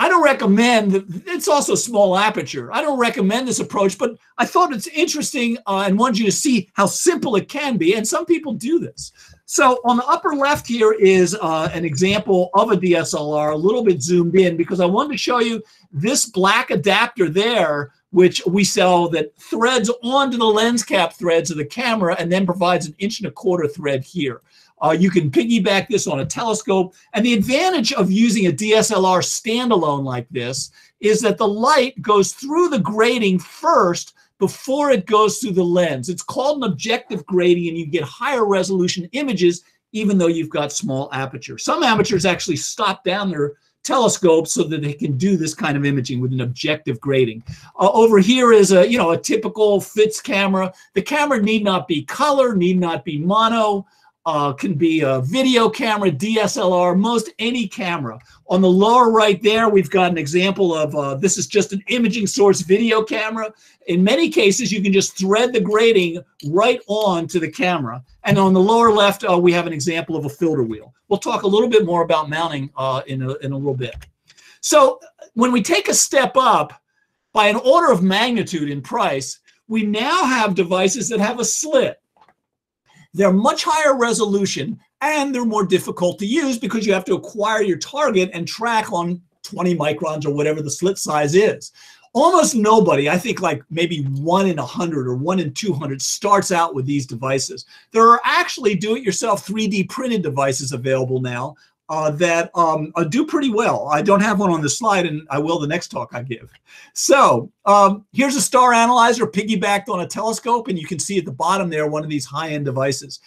I don't recommend, it's also small aperture. I don't recommend this approach, but I thought it's interesting uh, and wanted you to see how simple it can be. And some people do this. So on the upper left here is uh, an example of a DSLR, a little bit zoomed in because I wanted to show you this black adapter there, which we sell that threads onto the lens cap threads of the camera and then provides an inch and a quarter thread here. Uh, you can piggyback this on a telescope. And the advantage of using a DSLR standalone like this is that the light goes through the grating first before it goes through the lens. It's called an objective grating, and you get higher resolution images even though you've got small aperture. Some amateurs actually stop down their telescopes so that they can do this kind of imaging with an objective grating. Uh, over here is a you know a typical FITS camera. The camera need not be color, need not be mono uh, can be a video camera, DSLR, most any camera. On the lower right there, we've got an example of uh, this is just an imaging source video camera. In many cases, you can just thread the grating right on to the camera. And on the lower left, uh, we have an example of a filter wheel. We'll talk a little bit more about mounting uh, in, a, in a little bit. So when we take a step up by an order of magnitude in price, we now have devices that have a slit. They're much higher resolution and they're more difficult to use because you have to acquire your target and track on 20 microns or whatever the slit size is. Almost nobody, I think like maybe one in 100 or one in 200 starts out with these devices. There are actually do-it-yourself 3D printed devices available now uh, that um, uh, do pretty well. I don't have one on the slide, and I will the next talk I give. So um, here's a star analyzer piggybacked on a telescope, and you can see at the bottom there one of these high-end devices.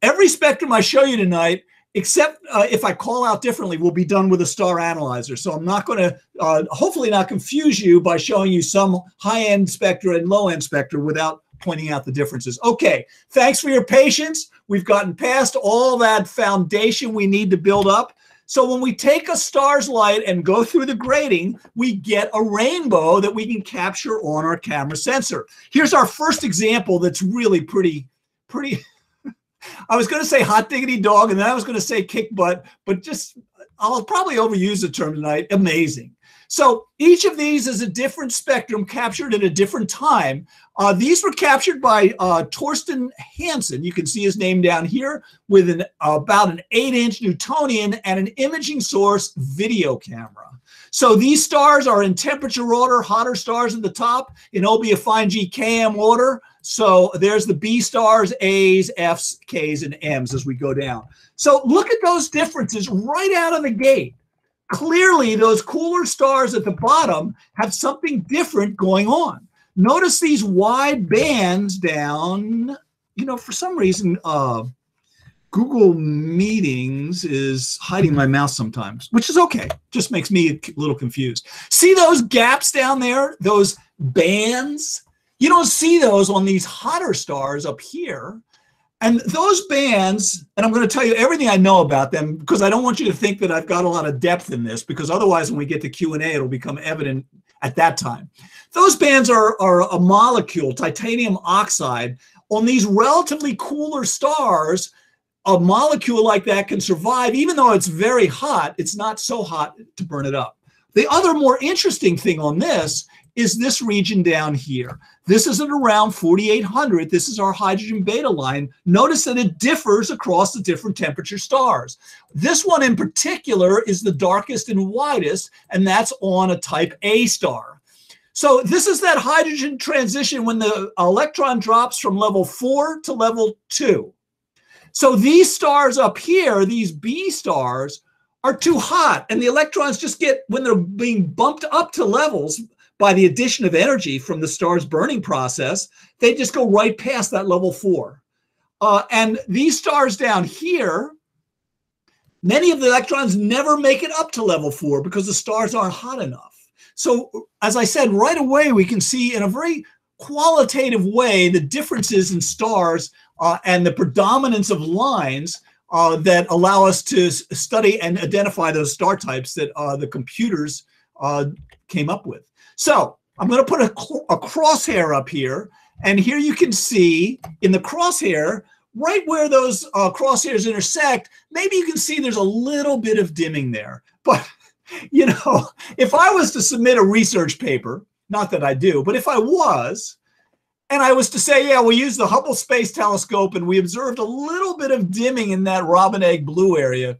Every spectrum I show you tonight, except uh, if I call out differently, will be done with a star analyzer. So I'm not going to, uh, hopefully not confuse you by showing you some high-end spectra and low-end spectra without pointing out the differences. Okay, thanks for your patience. We've gotten past all that foundation we need to build up. So when we take a star's light and go through the grating, we get a rainbow that we can capture on our camera sensor. Here's our first example that's really pretty, pretty, *laughs* I was going to say hot diggity dog, and then I was going to say kick butt, but just, I'll probably overuse the term tonight, amazing. So each of these is a different spectrum captured at a different time. Uh, these were captured by uh, Torsten Hansen. You can see his name down here with an about an eight inch Newtonian and an imaging source video camera. So these stars are in temperature order, hotter stars at the top in OB G order. So there's the B stars, A's, F's, K's, and M's as we go down. So look at those differences right out of the gate clearly those cooler stars at the bottom have something different going on. Notice these wide bands down, you know, for some reason, uh, Google Meetings is hiding my mouse sometimes, which is okay. Just makes me a little confused. See those gaps down there, those bands? You don't see those on these hotter stars up here. And those bands, and I'm going to tell you everything I know about them because I don't want you to think that I've got a lot of depth in this because otherwise when we get to Q&A it'll become evident at that time. Those bands are, are a molecule, titanium oxide. On these relatively cooler stars, a molecule like that can survive even though it's very hot, it's not so hot to burn it up. The other more interesting thing on this is this region down here. This is at around 4800. This is our hydrogen beta line. Notice that it differs across the different temperature stars. This one in particular is the darkest and widest, and that's on a type A star. So this is that hydrogen transition when the electron drops from level four to level two. So these stars up here, these B stars, are too hot, and the electrons just get, when they're being bumped up to levels, by the addition of energy from the star's burning process, they just go right past that level four. Uh, and these stars down here, many of the electrons never make it up to level four because the stars aren't hot enough. So, as I said, right away, we can see in a very qualitative way the differences in stars uh, and the predominance of lines uh, that allow us to study and identify those star types that uh, the computers uh, came up with. So I'm going to put a, a crosshair up here. And here you can see in the crosshair, right where those uh, crosshairs intersect, maybe you can see there's a little bit of dimming there. But, *laughs* you know, if I was to submit a research paper, not that I do, but if I was, and I was to say, yeah, we used the Hubble Space Telescope and we observed a little bit of dimming in that robin egg blue area,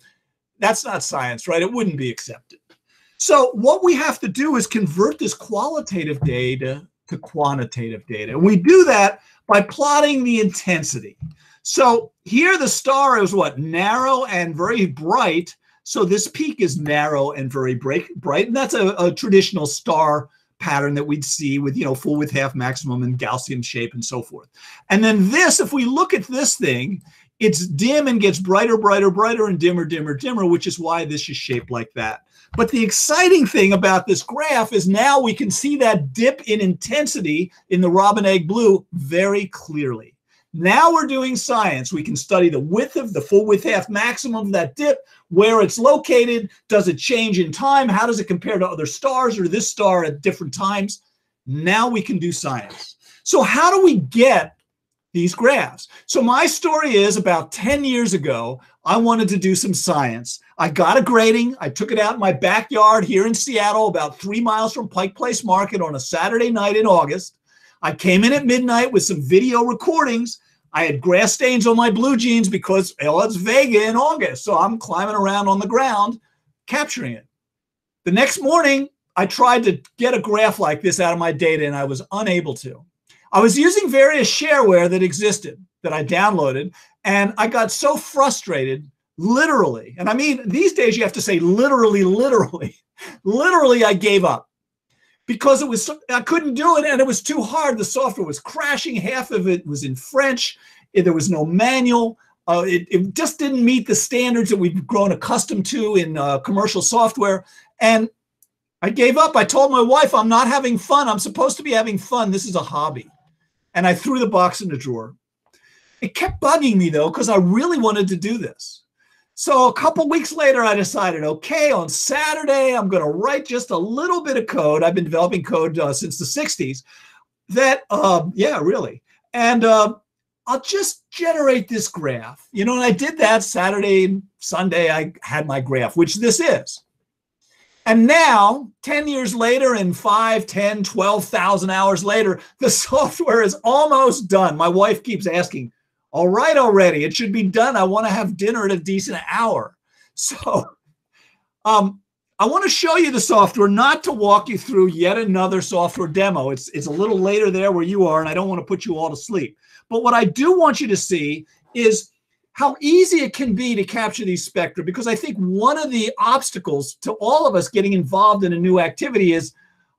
that's not science, right? It wouldn't be accepted. So what we have to do is convert this qualitative data to quantitative data. And we do that by plotting the intensity. So here the star is what narrow and very bright. So this peak is narrow and very bright, and that's a, a traditional star pattern that we'd see with you know full width half maximum and Gaussian shape and so forth. And then this, if we look at this thing, it's dim and gets brighter, brighter, brighter, and dimmer, dimmer, dimmer, which is why this is shaped like that. But the exciting thing about this graph is now we can see that dip in intensity in the robin egg blue very clearly. Now we're doing science. We can study the width of the full width half maximum of that dip, where it's located. Does it change in time? How does it compare to other stars or this star at different times? Now we can do science. So how do we get these graphs? So my story is about 10 years ago, I wanted to do some science. I got a grating. I took it out in my backyard here in Seattle, about three miles from Pike Place Market on a Saturday night in August. I came in at midnight with some video recordings I had grass stains on my blue jeans because well, it's Vega in August. So I'm climbing around on the ground capturing it. The next morning, I tried to get a graph like this out of my data and I was unable to. I was using various shareware that existed that I downloaded, and I got so frustrated, literally. And I mean, these days you have to say literally, literally, *laughs* literally, I gave up because it was I couldn't do it and it was too hard. The software was crashing. Half of it was in French. There was no manual. Uh, it, it, just didn't meet the standards that we've grown accustomed to in uh, commercial software. And I gave up. I told my wife, I'm not having fun. I'm supposed to be having fun. This is a hobby. And I threw the box in the drawer. It kept bugging me though, because I really wanted to do this. So a couple weeks later, I decided, okay, on Saturday, I'm going to write just a little bit of code. I've been developing code uh, since the 60s. That, um, yeah, really. And uh, I'll just generate this graph. You know, and I did that Saturday, Sunday, I had my graph, which this is. And now, 10 years later and 5, 10, 12,000 hours later, the *laughs* software is almost done. My wife keeps asking, all right already. It should be done. I want to have dinner at a decent hour. So um, I want to show you the software, not to walk you through yet another software demo. It's, it's a little later there where you are, and I don't want to put you all to sleep. But what I do want you to see is how easy it can be to capture these spectra, because I think one of the obstacles to all of us getting involved in a new activity is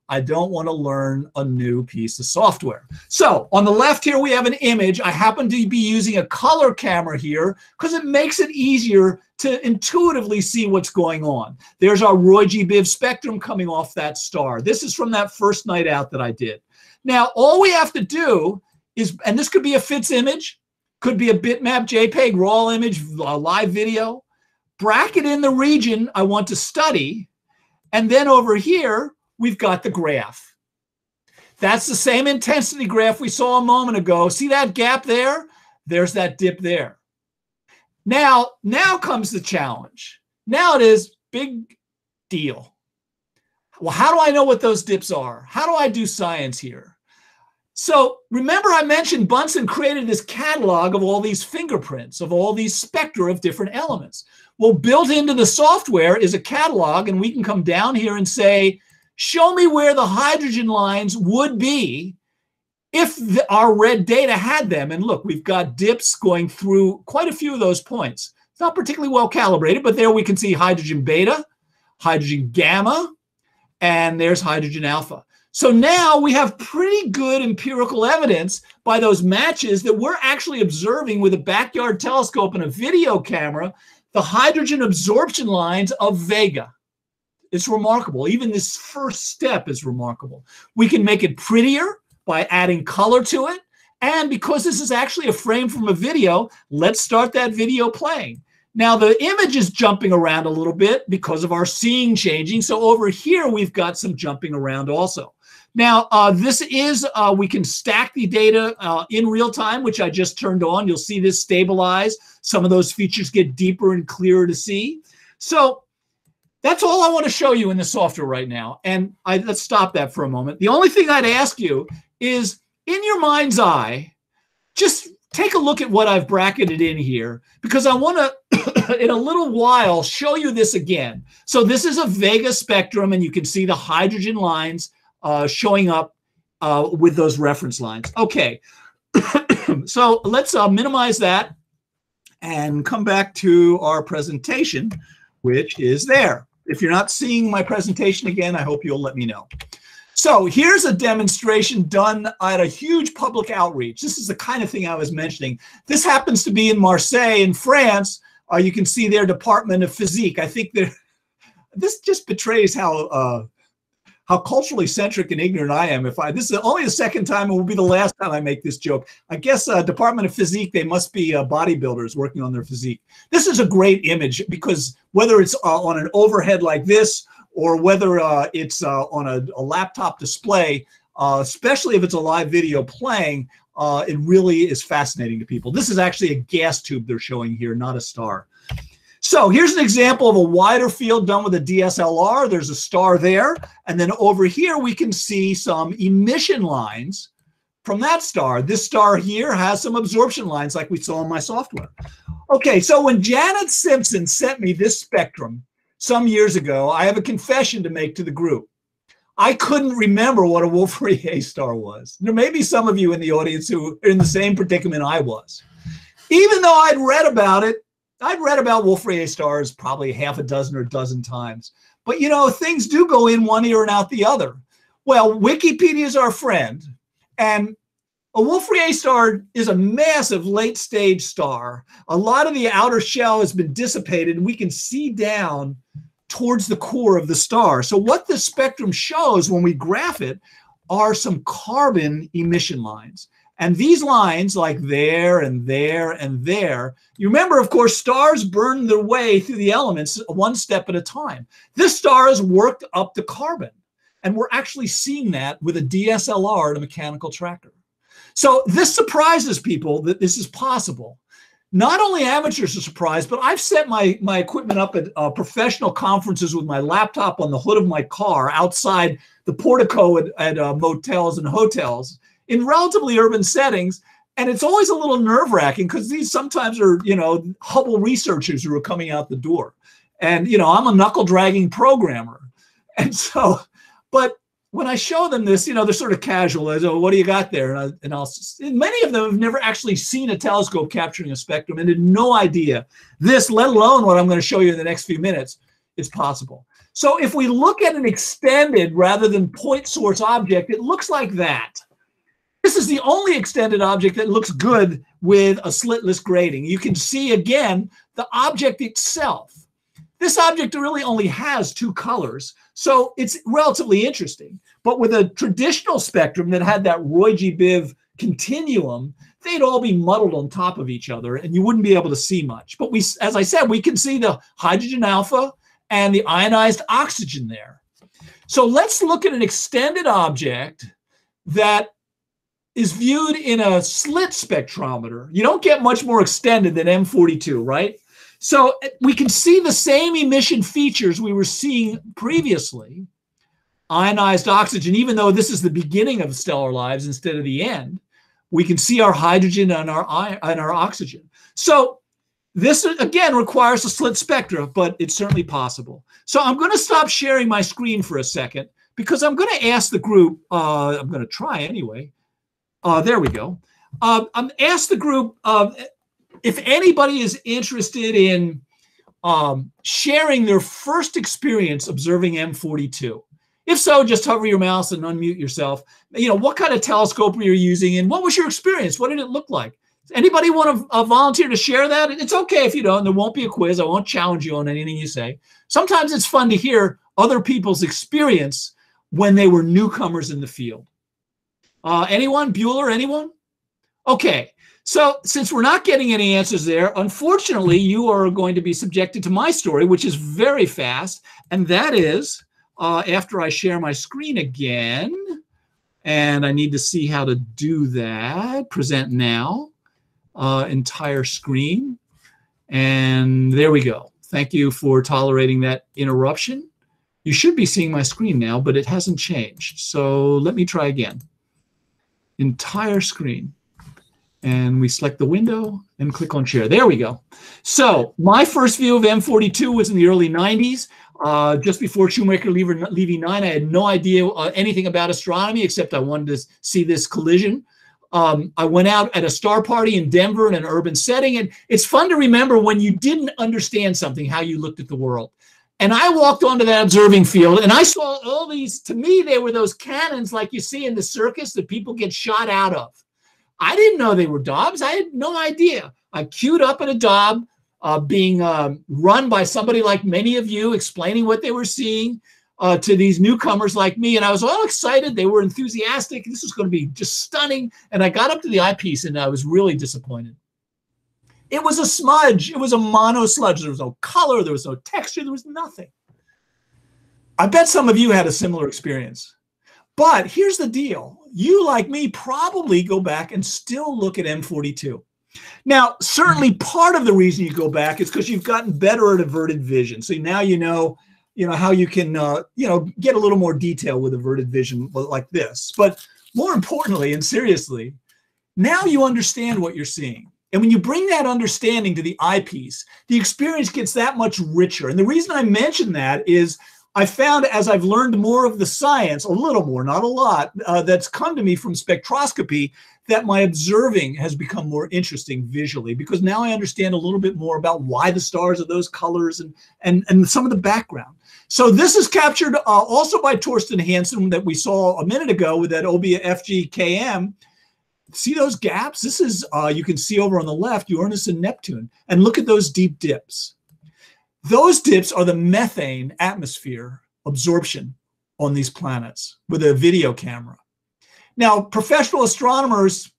I don't want to learn a new piece of software. So on the left here, we have an image. I happen to be using a color camera here because it makes it easier to intuitively see what's going on. There's our Roy G. Biv spectrum coming off that star. This is from that first night out that I did. Now, all we have to do is, and this could be a FITS image, could be a bitmap, JPEG, raw image, live video, bracket in the region I want to study, and then over here, we've got the graph. That's the same intensity graph we saw a moment ago. See that gap there? There's that dip there. Now, now comes the challenge. Now it is big deal. Well, how do I know what those dips are? How do I do science here? So remember I mentioned Bunsen created this catalog of all these fingerprints, of all these spectra of different elements. Well, built into the software is a catalog, and we can come down here and say, Show me where the hydrogen lines would be if the, our red data had them. And look, we've got dips going through quite a few of those points. It's not particularly well calibrated, but there we can see hydrogen beta, hydrogen gamma, and there's hydrogen alpha. So now we have pretty good empirical evidence by those matches that we're actually observing with a backyard telescope and a video camera the hydrogen absorption lines of Vega. It's remarkable. Even this first step is remarkable. We can make it prettier by adding color to it. And because this is actually a frame from a video, let's start that video playing. Now the image is jumping around a little bit because of our seeing changing. So over here, we've got some jumping around also. Now, uh, this is, uh, we can stack the data uh, in real time, which I just turned on. You'll see this stabilize. Some of those features get deeper and clearer to see. So that's all I want to show you in the software right now. And I, let's stop that for a moment. The only thing I'd ask you is in your mind's eye, just take a look at what I've bracketed in here because I want to, *coughs* in a little while, show you this again. So this is a Vega spectrum, and you can see the hydrogen lines uh, showing up uh, with those reference lines. Okay. *coughs* so let's uh, minimize that and come back to our presentation, which is there. If you're not seeing my presentation again, I hope you'll let me know. So here's a demonstration done at a huge public outreach. This is the kind of thing I was mentioning. This happens to be in Marseille in France. Uh, you can see their Department of Physique. I think they're, *laughs* this just betrays how uh, how culturally centric and ignorant I am. If I this is only the second time, it will be the last time I make this joke. I guess uh, Department of Physique, they must be uh, bodybuilders working on their physique. This is a great image because whether it's uh, on an overhead like this or whether uh, it's uh, on a, a, laptop display, uh, especially if it's a live video playing, it really is fascinating to people. This is actually a gas tube they're showing here, not a star. So here's an example of a wider field done with a DSLR. There's a star there. And then over here, we can see some emission lines from that star. This star here has some absorption lines like we saw in my software. Okay, so when Janet Simpson sent me this spectrum some years ago, I have a confession to make to the group. I couldn't remember what a Wolf-Rayet star was. There may be some of you in the audience who are in the same predicament I was. Even though I'd read about it I'd read about Wolf-Rayet stars probably half a dozen or dozen times. But you know, things do go in one ear and out the other. Well, Wikipedia is our friend, and a Wolf-Rayet star is a massive late stage star. A lot of the outer shell has been dissipated, and we can see down towards the core of the star. So, what the spectrum shows when we graph it are some carbon emission lines. And these lines, like there and there and there, you remember, of course, stars burn their way through the elements one step at a time. This star has worked up to carbon. And we're actually seeing that with a DSLR and a mechanical tracker. So this surprises people that this is possible. Not only amateurs are surprised, but I've set my, my equipment up at uh, professional conferences with my laptop on the hood of my car outside the portico at, at uh, motels and hotels in relatively urban settings. And it's always a little nerve wracking because these sometimes are, you know, Hubble researchers who are coming out the door. And, you know, I'm a knuckle dragging programmer. And so, but when I show them this, you know, they're sort of casual. I go, what do you got there? And, I, and I'll, and many of them have never actually seen a telescope capturing a spectrum and had no idea this, let alone what I'm going to show you in the next few minutes, is possible. So if we look at an extended rather than point source object, it looks like that. This is the only extended object that looks good with a slitless grating. You can see again the object itself. This object really only has two colors, so it's relatively interesting. But with a traditional spectrum that had that Roy G. Biv continuum, they'd all be muddled on top of each other and you wouldn't be able to see much. But we, as I said, we can see the hydrogen alpha and the ionized oxygen there. So let's look at an extended object that is viewed in a slit spectrometer. You don't get much more extended than M42, right? So eh, we can see the same emission features we were seeing previously, ionized oxygen, even though this is the beginning of stellar lives instead of the end, we can see our hydrogen and our, and our oxygen. So this, again, requires a slit spectra, but it's certainly possible. So I'm going to stop sharing my screen for a second because I'm going to ask the group, uh, I'm going to try anyway, uh, there we go. Uh, I'm asked the group uh, if anybody is interested in um, sharing their first experience observing M42. If so, just hover your mouse and unmute yourself. You know, what kind of telescope were you using and what was your experience? What did it look like? Anybody want to uh, volunteer to share that? It's okay if you don't. There won't be a quiz. I won't challenge you on anything you say. Sometimes it's fun to hear other people's experience when they were newcomers in the field. Uh, anyone? Bueller? Anyone? Okay. So since we're not getting any answers there, unfortunately, you are going to be subjected to my story, which is very fast. And that is uh, after I share my screen again, and I need to see how to do that. Present now, uh, entire screen. And there we go. Thank you for tolerating that interruption. You should be seeing my screen now, but it hasn't changed. So let me try again entire screen. And we select the window and click on share. There we go. So my first view of M42 was in the early 90s. Uh, just before Shoemaker Levy 9, I had no idea uh, anything about astronomy except I wanted to see this collision. Um, I went out at a star party in Denver in an urban setting, and it's fun to remember when you didn't understand something, how you looked at the world. And I walked onto that observing field and I saw all these, to me, they were those cannons like you see in the circus that people get shot out of. I didn't know they were Dobbs. I had no idea. I queued up at a Dob uh, being um, run by somebody like many of you, explaining what they were seeing uh, to these newcomers like me. And I was all excited. They were enthusiastic. This was going to be just stunning. And I got up to the eyepiece and I was really disappointed. It was a smudge. It was a mono sludge. There was no color. There was no texture. There was nothing. I bet some of you had a similar experience. But here's the deal. You, like me, probably go back and still look at M42. Now, certainly part of the reason you go back is because you've gotten better at averted vision. So now you know, you know how you can, uh, you know, get a little more detail with averted vision like this. But more importantly and seriously, now you understand what you're seeing. And when you bring that understanding to the eyepiece, the experience gets that much richer. And the reason I mention that is I found as I've learned more of the science, a little more, not a lot, uh, that's come to me from spectroscopy, that my observing has become more interesting visually because now I understand a little bit more about why the stars are those colors and and and some of the background. So this is captured uh, also by Torsten Hansen that we saw a minute ago with that Obia FGKM see those gaps? This is, uh, you can see over on the left, Uranus and Neptune. And look at those deep dips. Those dips are the methane atmosphere absorption on these planets with a video camera. Now, professional astronomers,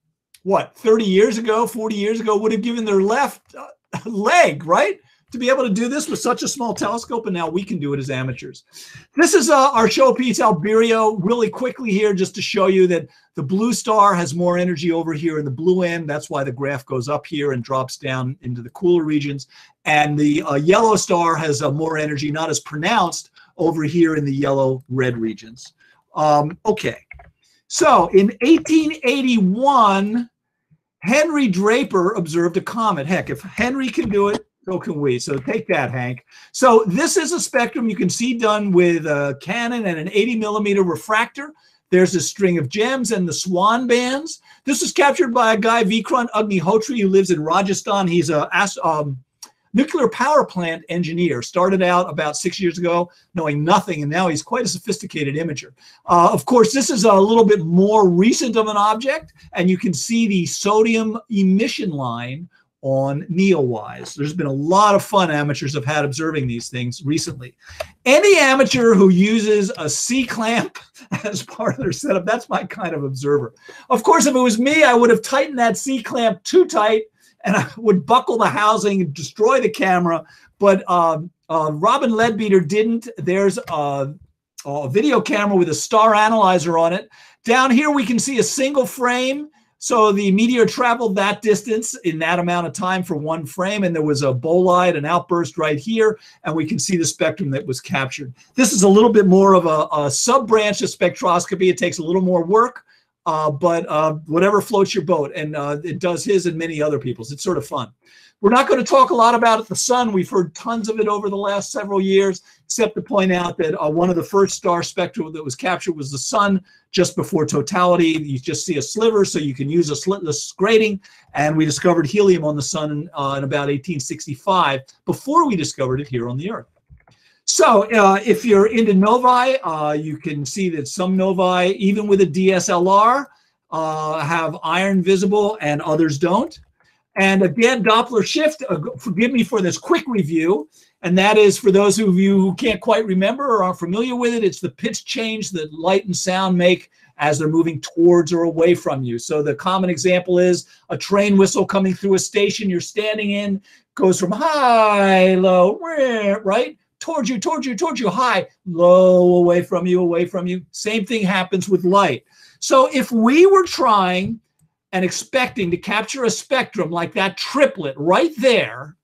what, 30 years ago, 40 years ago, would have given their left uh, *laughs* leg, right? To be able to do this with such a small telescope, and now we can do it as amateurs. This is uh, our showpiece, Albireo, really quickly here, just to show you that the blue star has more energy over here in the blue end. That's why the graph goes up here and drops down into the cooler regions. And the uh, yellow star has uh, more energy, not as pronounced, over here in the yellow-red regions. Um, okay, so in 1881, Henry Draper observed a comet. Heck, if Henry can do it, so can we. So take that, Hank. So this is a spectrum you can see done with a Canon and an 80 millimeter refractor. There's a string of gems and the swan bands. This was captured by a guy, Vikrant Agnihotri, who lives in Rajasthan. He's a um, nuclear power plant engineer. Started out about six years ago knowing nothing, and now he's quite a sophisticated imager. Uh, of course, this is a little bit more recent of an object, and you can see the sodium emission line on NEOWISE. There's been a lot of fun amateurs have had observing these things recently. Any amateur who uses a C clamp *laughs* as part of their setup, that's my kind of observer. Of course, if it was me, I would have tightened that C clamp too tight and I would buckle the housing and destroy the camera. But uh, uh, Robin Leadbeater didn't. There's a, a video camera with a star analyzer on it. Down here, we can see a single frame so the meteor traveled that distance in that amount of time for one frame, and there was a bolide, an outburst right here, and we can see the spectrum that was captured. This is a little bit more of a, a sub branch of spectroscopy. It takes a little more work, uh, but uh, whatever floats your boat, and uh, it does his and many other people's. It's sort of fun. We're not going to talk a lot about the sun. We've heard tons of it over the last several years, except to point out that uh, one of the first star spectra that was captured was the sun just before totality. You just see a sliver, so you can use a slitless grating. And we discovered helium on the sun uh, in about 1865 before we discovered it here on the Earth. So uh, if you're into novae, uh, you can see that some novae, even with a DSLR, uh, have iron visible and others don't. And again, Doppler shift, uh, forgive me for this quick review, and that is for those of you who can't quite remember or aren't familiar with it, it's the pitch change that light and sound make as they're moving towards or away from you. So the common example is a train whistle coming through a station you're standing in goes from high, low, *laughs* right? Towards you, towards you, towards you, high, low, away from you, away from you. Same thing happens with light. So if we were trying and expecting to capture a spectrum like that triplet right there,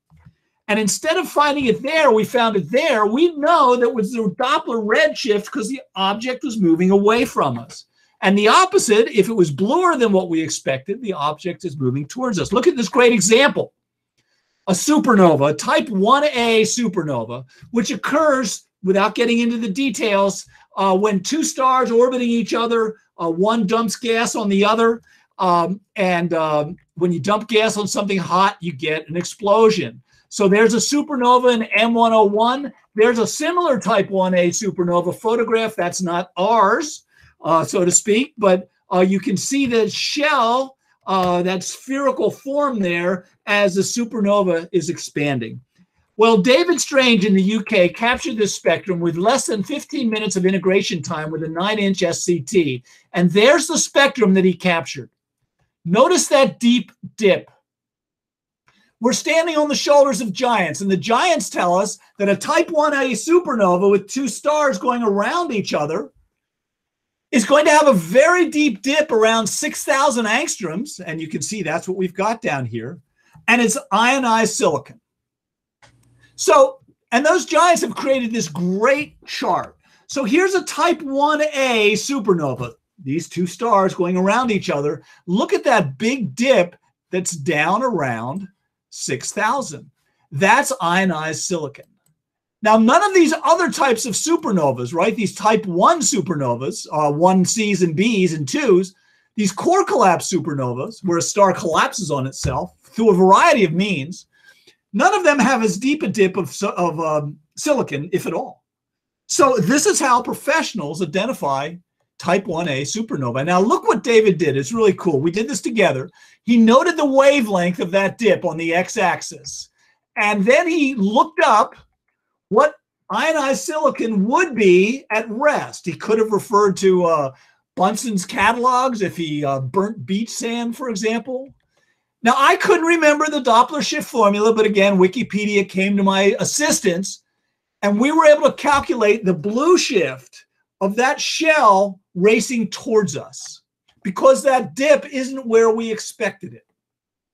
and instead of finding it there, we found it there, we know that was the Doppler redshift because the object was moving away from us. And the opposite, if it was bluer than what we expected, the object is moving towards us. Look at this great example. A supernova, a type 1a supernova, which occurs, without getting into the details, uh, when two stars orbiting each other, uh, one dumps gas on the other, Um, and um, when you dump gas on something hot, you get an explosion. So there's a supernova in M101. There's a similar type 1A supernova photograph. That's not ours, uh, so to speak, but uh, you can see the shell, uh, that spherical form there as the supernova is expanding. Well, David Strange in the UK captured this spectrum with less than 15 minutes of integration time with a 9 inch SCT. And there's the spectrum that he captured. Notice that deep dip. We're standing on the shoulders of giants, and the giants tell us that a type 1a supernova with two stars going around each other is going to have a very deep dip around 6,000 angstroms. And you can see that's what we've got down here. And it's ionized silicon. So, and those giants have created this great chart. So here's a type 1a supernova, these two stars going around each other. Look at that big dip that's down around 6,000. That's ionized silicon. Now, none of these other types of supernovas, right? These type 1 supernovas, uh, 1Cs and Bs and 2s, these core collapse supernovas, where a star collapses on itself through a variety of means, None of them have as deep a dip of, of um, silicon, if at all. So this is how professionals identify type 1a supernova. Now look what David did. It's really cool. We did this together. He noted the wavelength of that dip on the x-axis. And then he looked up what ionized silicon would be at rest. He could have referred to uh, Bunsen's catalogs if he uh, burnt beach sand, for example. Now, I couldn't remember the Doppler shift formula, but again, Wikipedia came to my assistance, and we were able to calculate the blue shift of that shell racing towards us because that dip isn't where we expected it.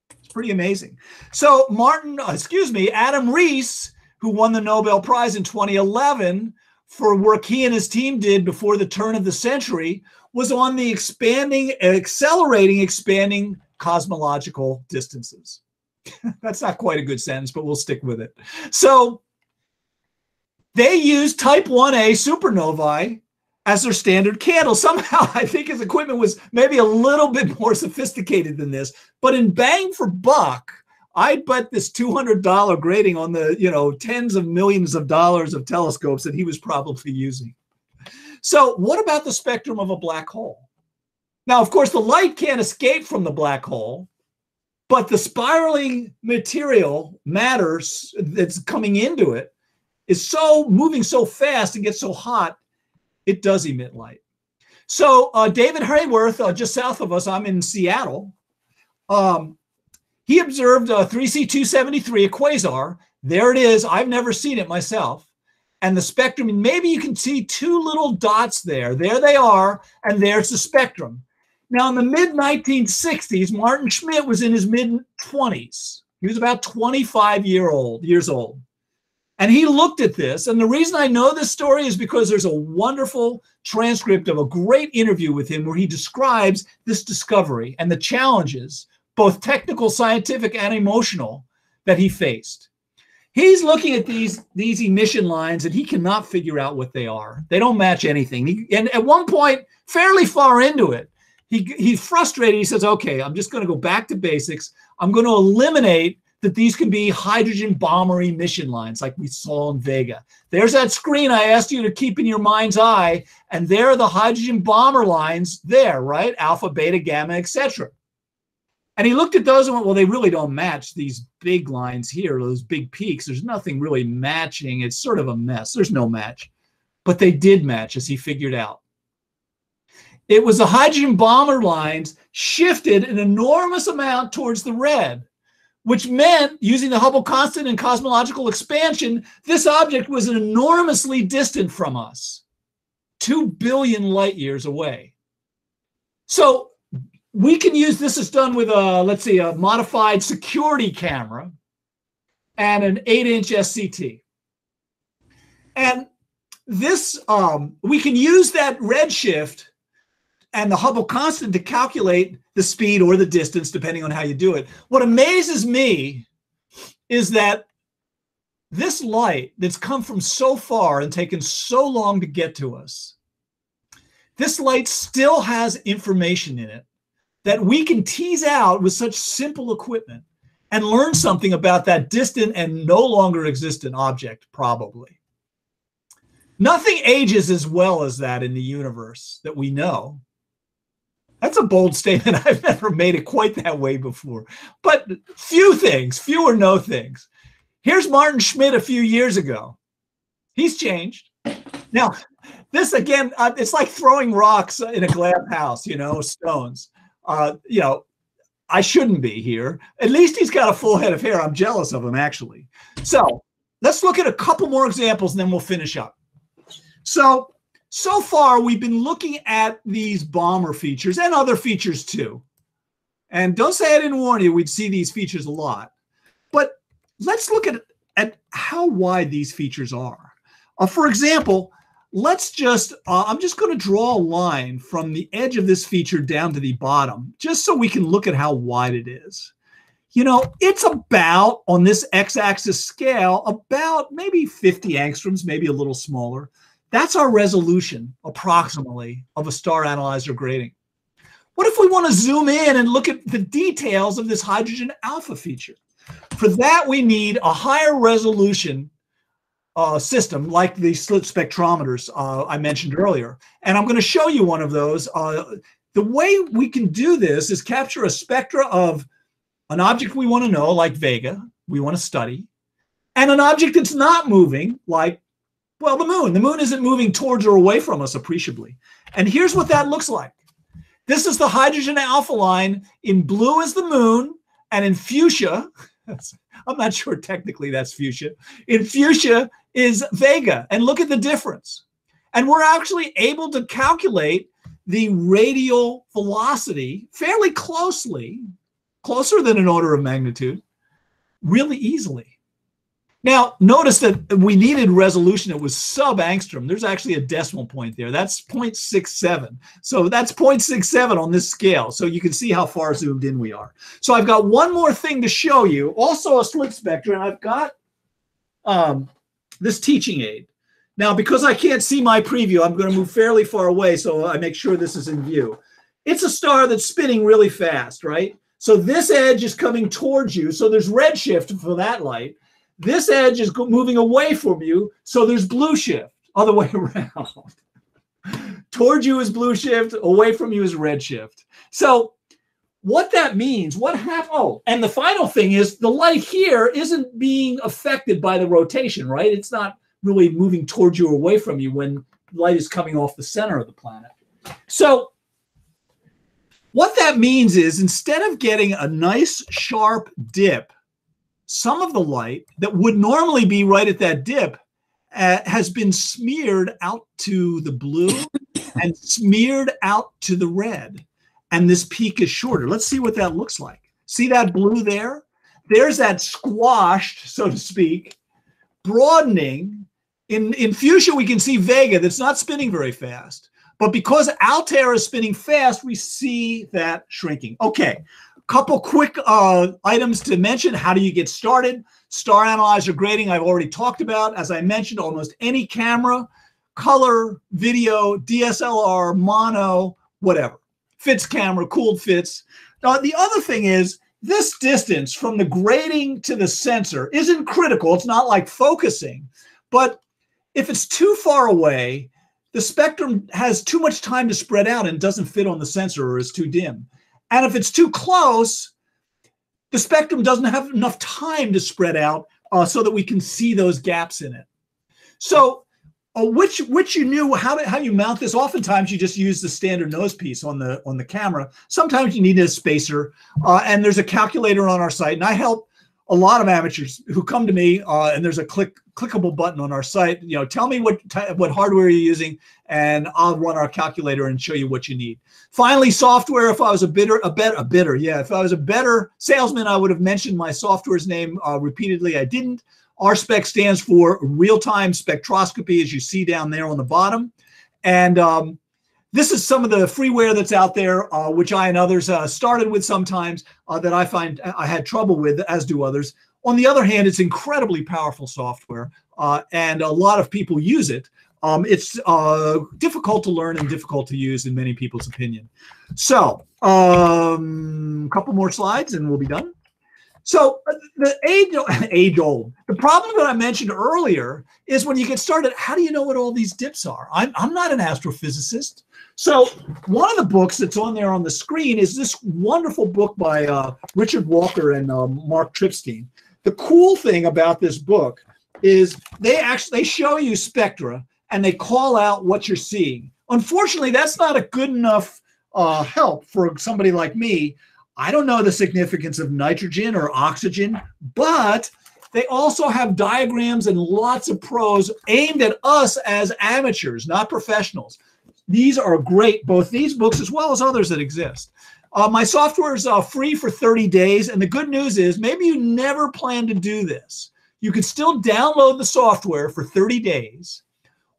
It's pretty amazing. So, Martin, uh, excuse me, Adam Riess, who won the Nobel Prize in 2011 for work he and his team did before the turn of the century, was on the expanding, accelerating, expanding cosmological distances. *laughs* That's not quite a good sentence, but we'll stick with it. So they use type 1a supernovae as their standard candle. Somehow, *laughs* I think his equipment was maybe a little bit more sophisticated than this. But in bang for buck, I bet this $200 grating on the, you know, tens of millions of dollars of telescopes that he was probably using. So, what about the spectrum of a black hole? Now, of course, the light can't escape from the black hole, but the spiraling material matters that's coming into it is so moving so fast and gets so hot, it does emit light. So uh, David Haworth, uh, just south of us, I'm in Seattle. Um, he observed a 3C273, a quasar. There it is. I've never seen it myself. And the spectrum, maybe you can see two little dots there. There they are, and there's the spectrum. Now, in the mid 1960s, Maarten Schmidt was in his mid 20s. He was about 25 year old years old. And he looked at this. And the reason I know this story is because there's a wonderful transcript of a great interview with him where he describes this discovery and the challenges, both technical, scientific, and emotional, that he faced. He's looking at these, these emission lines and he cannot figure out what they are. They don't match anything. He, and at one point, fairly far into it, he, he's frustrated. He says, okay, I'm just going to go back to basics. I'm going to eliminate that these can be hydrogen Balmer emission lines like we saw in Vega. There's that screen I asked you to keep in your mind's eye, and there are the hydrogen Balmer lines there, right? Alpha, beta, gamma, etc. And he looked at those and went, well, they really don't match these big lines here, those big peaks. There's nothing really matching. It's sort of a mess. There's no match. But they did match, as he figured out. It was the hydrogen Balmer lines shifted an enormous amount towards the red, which meant using the Hubble constant and cosmological expansion, this object was enormously distant from us, 2 billion light years away. So we can use this is done with a, let's see, a modified security camera and an 8 inch SCT. And this, um, we can use that redshift and the Hubble constant to calculate the speed or the distance, depending on how you do it. What amazes me is that this light that's come from so far and taken so long to get to us, this light still has information in it that we can tease out with such simple equipment and learn something about that distant and no longer existent object, probably. Nothing ages as well as that in the universe that we know. That's a bold statement. *laughs* I've never made it quite that way before. But few things, few or no things. Here's Maarten Schmidt a few years ago. He's changed. Now, this again, uh, it's like throwing rocks in a glass house, you know, stones. Uh, you know, I shouldn't be here. At least he's got a full head of hair. I'm jealous of him, actually. So let's look at a couple more examples and then we'll finish up. So, so far we've been looking at these Balmer features and other features too. And don't say I didn't warn you, we'd see these features a lot. But let's look at, at how wide these features are. Uh, for example, let's just, uh, I'm just going to draw a line from the edge of this feature down to the bottom, just so we can look at how wide it is. You know, it's about, on this x-axis scale, about maybe 50 angstroms, maybe a little smaller. That's our resolution, approximately, of a star analyzer grating. What if we want to zoom in and look at the details of this hydrogen alpha feature? For that, we need a higher resolution uh, system like the slit spectrometers uh, I mentioned earlier. And I'm going to show you one of those. Uh, the way we can do this is capture a spectra of an object we want to know, like Vega, we want to study, and an object that's not moving, like, well, the moon. The moon isn't moving towards or away from us appreciably. And here's what that looks like. This is the hydrogen alpha line. In blue is the moon, and in fuchsia, *laughs* I'm not sure technically that's fuchsia. In fuchsia is Vega. And look at the difference. And we're actually able to calculate the radial velocity fairly closely, closer than an order of magnitude, really easily. Now, notice that we needed resolution. It was sub angstrom. There's actually a decimal point there. That's 0.67. So that's 0.67 on this scale. So you can see how far zoomed in we are. So I've got one more thing to show you, also a slit spectrum. and I've got um, this teaching aid. Now, because I can't see my preview, I'm going to move fairly far away so I make sure this is in view. It's a star that's spinning really fast, right? So this edge is coming towards you. So there's redshift for that light. This edge is moving away from you, so there's blue shift, other way *laughs* around. Towards you is blue shift, away from you is red shift. So what that means, what happened, oh, and the final thing is the light here isn't being affected by the rotation, right? It's not really moving towards you or away from you when light is coming off the center of the planet. So what that means is instead of getting a nice sharp dip some of the light that would normally be right at that dip uh, has been smeared out to the blue *coughs* and smeared out to the red. And this peak is shorter. Let's see what that looks like. See that blue there? There's that squashed, so to speak, broadening. In, in Fuchsia, we can see Vega that's not spinning very fast. But because Altair is spinning fast, we see that shrinking. Okay, couple quick uh, items to mention. How do you get started? Star Analyzer grating, I've already talked about. As I mentioned, almost any camera, color, video, DSLR, mono, whatever. Fits camera, cooled fits. Now, the other thing is this distance from the grating to the sensor isn't critical. It's not like focusing. But if it's too far away, the spectrum has too much time to spread out and doesn't fit on the sensor or is too dim. And if it's too close, the spectrum doesn't have enough time to spread out uh, so that we can see those gaps in it. So uh, which which you knew how to, how you mount this. Oftentimes you just use the standard nose piece on the on the camera. Sometimes you need a spacer, uh, and there's a calculator on our site. And I help a lot of amateurs who come to me, uh, and there's a click clickable button on our site. You know, tell me what what hardware you're using, and I'll run our calculator and show you what you need. Finally, software. If I was a bidder, a better, a bidder, yeah. If I was a better salesman, I would have mentioned my software's name uh, repeatedly. I didn't. RSpec stands for real-time spectroscopy, as you see down there on the bottom, and um, this is some of the freeware that's out there, uh, which I and others uh, started with sometimes uh, that I find I had trouble with, as do others. On the other hand, it's incredibly powerful software, uh, and a lot of people use it. Um, it's uh, difficult to learn and difficult to use in many people's opinion. So, um, a couple more slides and we'll be done. So uh, the age, *laughs* age old, the problem that I mentioned earlier is when you get started, how do you know what all these dips are? I'm, I'm not an astrophysicist. So one of the books that's on there on the screen is this wonderful book by uh, Richard Walker and uh, Mark Trypsteen. The cool thing about this book is they actually they show you spectra and they call out what you're seeing. Unfortunately, that's not a good enough uh, help for somebody like me. I don't know the significance of nitrogen or oxygen, but they also have diagrams and lots of pros aimed at us as amateurs, not professionals. These are great, both these books as well as others that exist. Uh, my software is uh, free for 30 days. And the good news is maybe you never plan to do this. You can still download the software for 30 days.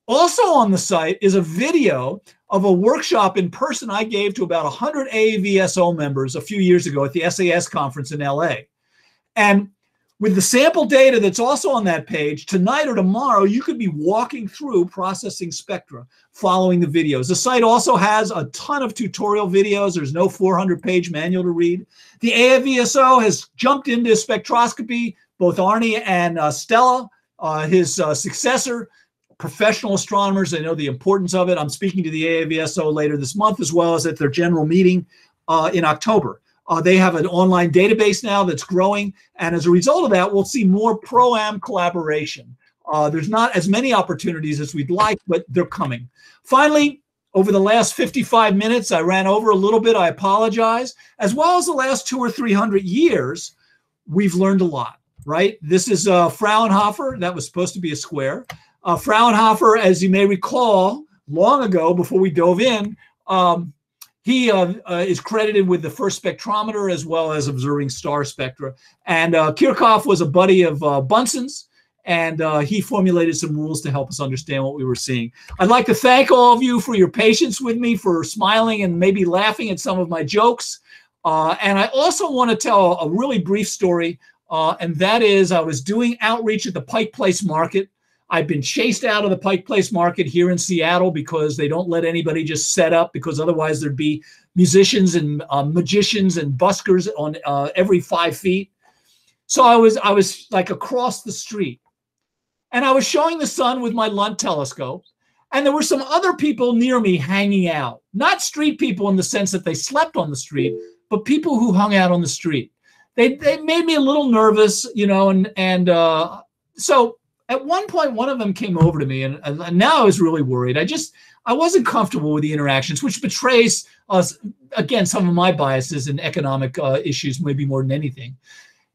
Also on the site is a video of a workshop in person I gave to about 100 AAVSO members a few years ago at the SAS conference in LA. And with the sample data that's also on that page, tonight or tomorrow, you could be walking through processing spectra following the videos. The site also has a ton of tutorial videos. There's no 400 page manual to read. The AAVSO has jumped into spectroscopy, both Arnie and uh, Stella, uh, his uh, successor, professional astronomers. They know the importance of it. I'm speaking to the AAVSO later this month, as well as at their general meeting uh, in October. Uh, they have an online database now that's growing. And as a result of that, we'll see more pro-am collaboration. Uh, there's not as many opportunities as we'd like, but they're coming. Finally, over the last 55 minutes, I ran over a little bit. I apologize. As well as the last two or 300 years, we've learned a lot, right? This is uh, Fraunhofer. That was supposed to be a square. Uh, Fraunhofer, as you may recall, long ago, before we dove in, um, he uh, uh, is credited with the first spectrometer as well as observing star spectra. And uh, Kirchhoff was a buddy of uh, Bunsen's, and uh, he formulated some rules to help us understand what we were seeing. I'd like to thank all of you for your patience with me, for smiling and maybe laughing at some of my jokes. Uh, and I also want to tell a really brief story, and that is I was doing outreach at the Pike Place Market I've been chased out of the Pike Place market here in Seattle because they don't let anybody just set up because otherwise there'd be musicians and uh, magicians and buskers on uh, every five feet. So I was I was like across the street, and I was showing the sun with my Lunt telescope, and there were some other people near me hanging out. Not street people in the sense that they slept on the street, but people who hung out on the street. They they made me a little nervous, you know, and and uh, so at one point one of them came over to me and, and, now i was really worried. I just i wasn't comfortable with the interactions which betrays us again some of my biases and economic uh, issues maybe more than anything.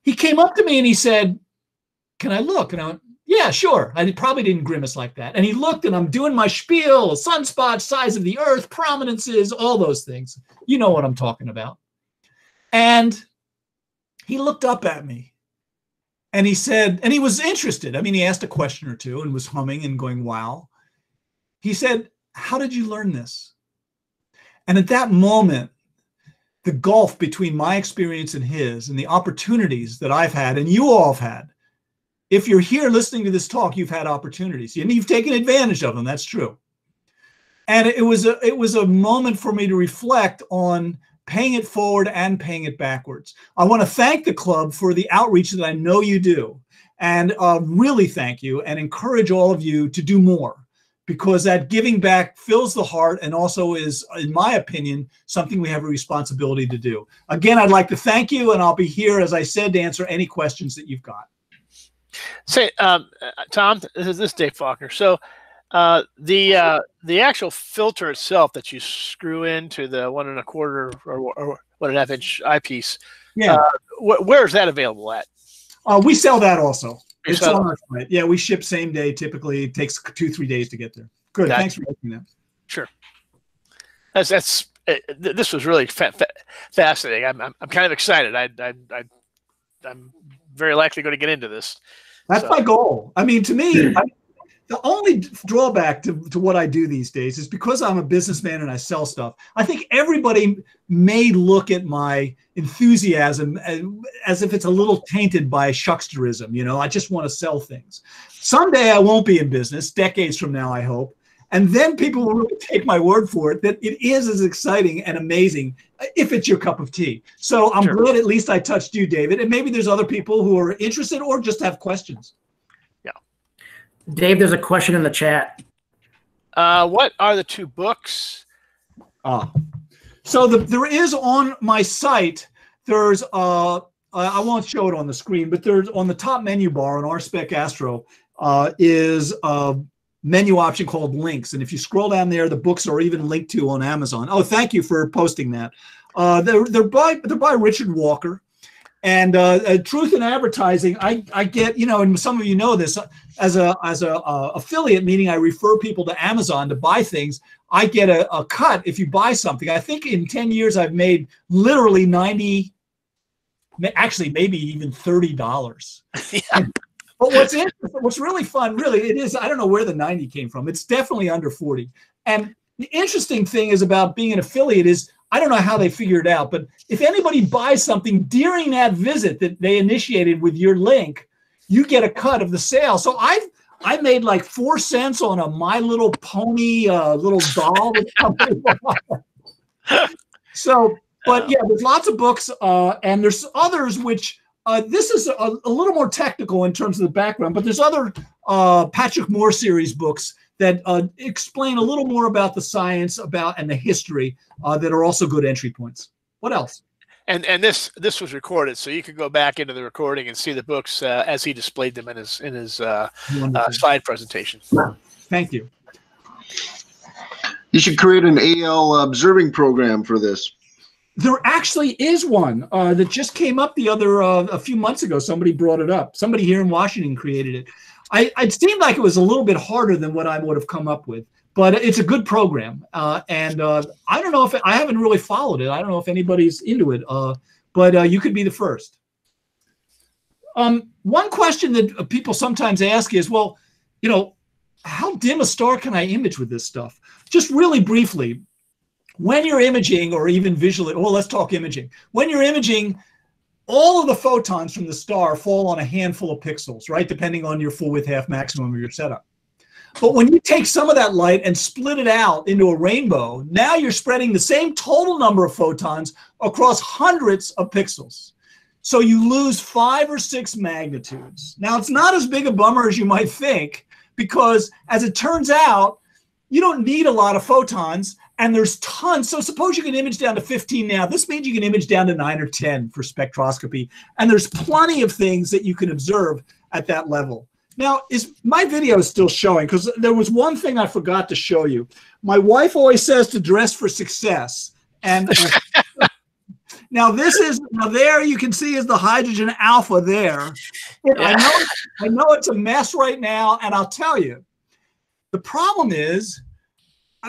He came up to me and he said can i look? And i went yeah sure. I probably didn't grimace like that. And he looked and i'm doing my spiel sunspots size of the earth prominences all those things. You know what i'm talking about. And he looked up at me and he said, and he was interested. I mean, he asked a question or two and was humming and going, wow. He said, How did you learn this? And at that moment, the gulf between my experience and his and the opportunities that I've had and you all have had. If you're here listening to this talk, you've had opportunities and you've taken advantage of them. That's true. And it was a it was a moment for me to reflect on paying it forward and paying it backwards. I want to thank the club for the outreach that I know you do, and uh, really thank you and encourage all of you to do more because that giving back fills the heart and also is, in my opinion, something we have a responsibility to do. Again, I'd like to thank you, and I'll be here, as I said, to answer any questions that you've got. Say, um, uh, Tom, this is, this is Dave Faulkner. So, uh, the uh, the actual filter itself that you screw into the one and a quarter or, or one and a half inch eyepiece, yeah, uh, wh- where is that available at? Uh, we sell that also. You it's on our site. Yeah, we ship same day. Typically, it takes two three days to get there. Good. Gotcha. Thanks for asking that. Sure. That's that's uh, this was really fa- fa- fascinating. I'm, I'm I'm kind of excited. I I, I I'm very likely going to get into this. That's So- my goal. I mean, to me, I, the only drawback to, to what I do these days is because I'm a businessman and I sell stuff. I think everybody may look at my enthusiasm as, as if it's a little tainted by shucksterism. You know, I just want to sell things. Someday I won't be in business, decades from now, I hope. and then people will really take my word for it that it is as exciting and amazing uh, if it's your cup of tea. So I'm Sure. glad at least I touched you, David, and maybe there's other people who are interested or just have questions. Dave, there's a question in the chat. Uh, what are the two books? Ah. So the, there is on my site, there's uh I I won't show it on the screen, but there's on the top menu bar on RSpec Astro uh, is a menu option called links. And if you scroll down there, the books are even linked to on Amazon. Oh, thank you for posting that. Uh, they're, they're by they're by Richard Walker. And uh, uh, truth in advertising, I, I get you know, and some of you know this as a as a uh, affiliate, meaning I refer people to Amazon to buy things. I get a, a cut if you buy something. I think in ten years I've made literally ninety, actually maybe even thirty dollars. *laughs* yeah. *laughs* But what's in, what's really fun, really, it is. I don't know where the ninety came from. It's definitely under forty. And the interesting thing is about being an affiliate is I don't know how they figure it out, but if anybody buys something during that visit that they initiated with your link, you get a cut of the sale. So I've I made like four cents on a My Little Pony uh, little doll. that *laughs* somebody bought. so, but yeah, there's lots of books, uh, and there's others which uh, this is a, a little more technical in terms of the background, but there's other uh, Patrick Moore series books that uh, explain a little more about the science about and the history uh, that are also good entry points. What else? And and this this was recorded, so you could go back into the recording and see the books uh, as he displayed them in his in his uh, uh, slide presentation. Thank you. You should create an AL observing program for this. There actually is one uh, that just came up the other uh, a few months ago. Somebody brought it up. Somebody here in Washington created it. I it seemed like it was a little bit harder than what I would have come up with, but it's a good program. Uh, and uh, I don't know if I haven't really followed it. I don't know if anybody's into it, uh, but uh, you could be the first. Um, one question that uh, people sometimes ask is, well, you know, how dim a star can I image with this stuff? Just really briefly, when you're imaging or even visually, well, let's talk imaging. When you're imaging, all of the photons from the star fall on a handful of pixels, right? Depending on your full width half maximum of your setup. But when you take some of that light and split it out into a rainbow, now you're spreading the same total number of photons across hundreds of pixels. So you lose five or six magnitudes. Now, it's not as big a bummer as you might think, because as it turns out, you don't need a lot of photons and there's tons. So suppose you can image down to 15 now. This means you can image down to nine or 10 for spectroscopy. And there's plenty of things that you can observe at that level. Now, is my video is still showing? Because there was one thing I forgot to show you. My wife always says to dress for success. And uh, *laughs* now this is now there you can see is the hydrogen alpha there. I know I know it's a mess right now, and I'll tell you, the problem is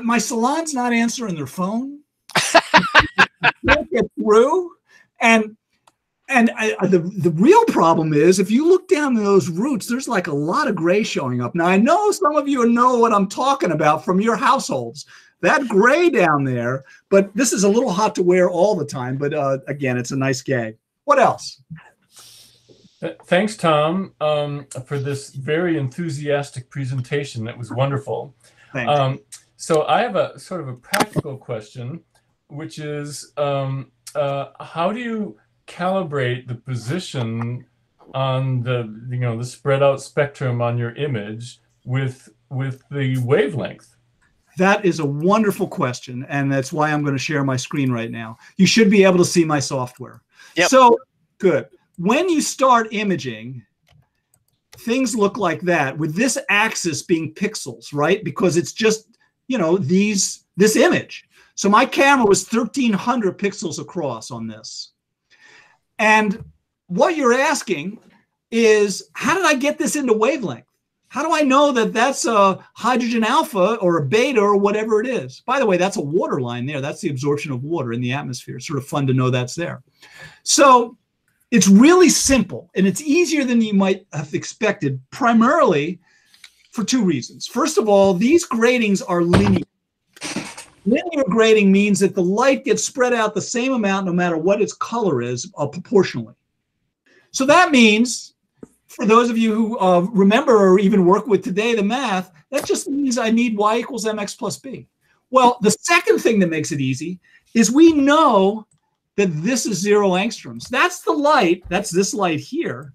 my salon's not answering their phone. *laughs* Can't get through, and and I, I- the the real problem is if you look down those roots, there's like a lot of gray showing up. Now I know some of you know what I'm talking about from your households. That gray down there, but this is a little hot to wear all the time. But uh, again, it's a nice gag. What else? Thanks, Tom, um, for this very enthusiastic presentation. That was wonderful. Thank you. Um, so I have a sort of a practical question, which is um, uh, how do you calibrate the position on the you know the spread out spectrum on your image with with the wavelength? That is a wonderful question, and that's why I'm going to share my screen right now. You should be able to see my software. So good. When you start imaging, things look like that with this axis being pixels, right? Because it's just, you know, these this image. So my camera was 1300 pixels across on this. And what you're asking is how did I get this into wavelength? How do I know that that's a hydrogen alpha or a beta or whatever it is? By the way, that's a water line there. That's the absorption of water in the atmosphere. Sort of fun to know that's there. So it's really simple and it's easier than you might have expected, primarily for two reasons. First of all, these gratings are linear. Linear grating means that the light gets spread out the same amount no matter what its color is uh, proportionally. So that means, for those of you who uh, remember or even work with today the math, That just means I need y equals mx plus b. Well, the second thing that makes it easy is we know that this is zero angstroms. That's the light, that's this light here,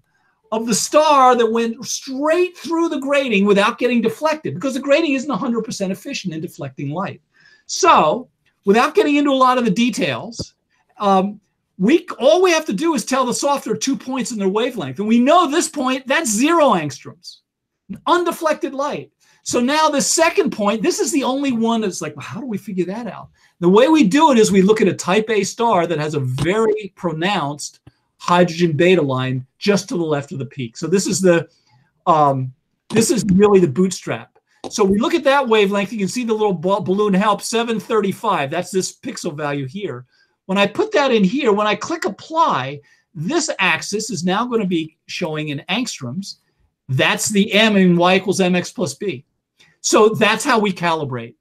of the star that went straight through the grating without getting deflected because the grating isn't 100% efficient in deflecting light. So, without getting into a lot of the details, um, we all we have to do is tell the software two points in their wavelength, and we know this point that's zero angstroms, undeflected light. So now the second point, this is the only one that's like, well, how do we figure that out? The way we do it is we look at a type A star that has a very pronounced hydrogen beta line just to the left of the peak. So this is the um, this is really the bootstrap. So we look at that wavelength. You can see the little balloon help 735. That's this pixel value here. When I put that in here, when I click apply, this axis is now going to be showing in angstroms. That's the m in y equals mx plus b. So that's how we calibrate.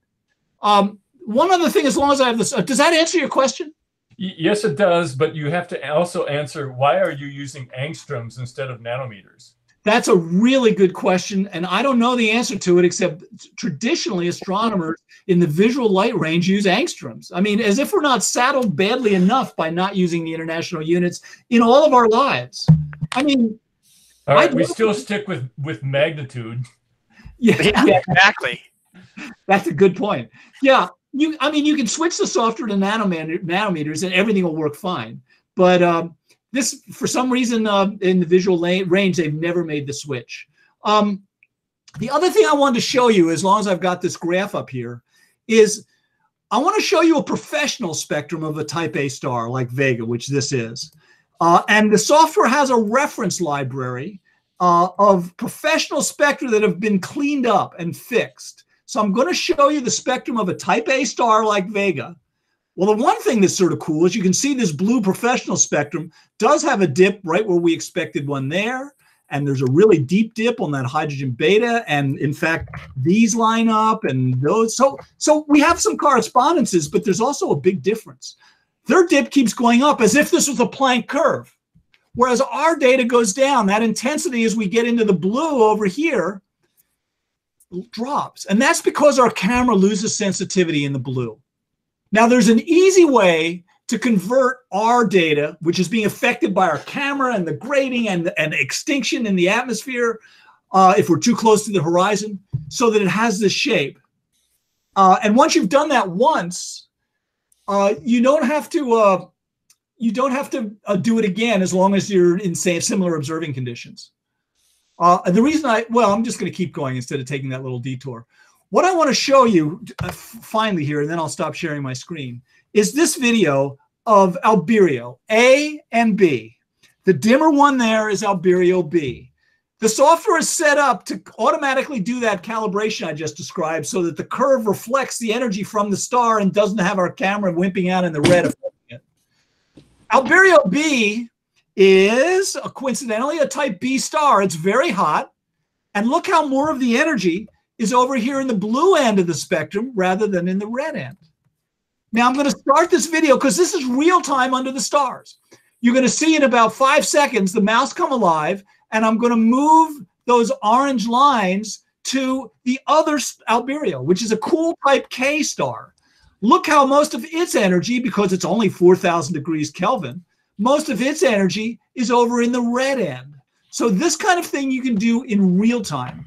Um, one other thing, as long as I have this, uh, does that answer your question? Yes, it does. But you have to also answer why are you using angstroms instead of nanometers? That's a really good question. And I don't know the answer to it, except traditionally astronomers in the visual light range use angstroms. I mean, as if we're not saddled badly enough by not using the international units in all of our lives. I mean, all right, we still stick with with magnitude. Yeah, *laughs* yeah exactly. That's a good point. Yeah, you. I mean, you can switch the software to nanometers, and everything will work fine. But um, this, for some reason, uh, in the visual range, they've never made the switch. Um, the other thing I wanted to show you, as long as I've got this graph up here, is I want to show you a professional spectrum of a type A star like Vega, which this is. Uh, and the software has a reference library uh, of professional spectra that have been cleaned up and fixed. So I'm going to show you the spectrum of a type A star like Vega. Well, the one thing that's sort of cool is you can see this blue professional spectrum does have a dip right where we expected one there. And there's a really deep dip on that hydrogen beta. And in fact, these line up and those. So, so we have some correspondences, but there's also a big difference. Their dip keeps going up as if this was a Planck curve. Whereas our data goes down. That intensity as we get into the blue over here drops. And that's because our camera loses sensitivity in the blue. Now, there's an easy way to convert our data, which is being affected by our camera and the grating and, and extinction in the atmosphere, uh, if we're too close to the horizon, so that it has this shape. Uh, and once you've done that once, uh, you don't have to uh, you don't have to uh, do it again as long as you're in same similar observing conditions. Uh, the reason I well, I'm just going to keep going instead of taking that little detour. What I want to show you uh, finally here, and then I'll stop sharing my screen, is this video of Albireo, A and B. The dimmer one there is Albireo B. The software is set up to automatically do that calibration I just described so that the curve reflects the energy from the star and doesn't have our camera wimping out in the red Albireo B is a, coincidentally a type B star. It's very hot. And look how more of the energy is over here in the blue end of the spectrum rather than in the red end. Now I'm going to start this video because this is real time under the stars. You're going to see in about five seconds the mouse come alive, and I'm going to move those orange lines to the other Albireo, which is a cool type K star. Look how most of its energy, because it's only 4,000 degrees Kelvin, most of its energy is over in the red end. So this kind of thing you can do in real time.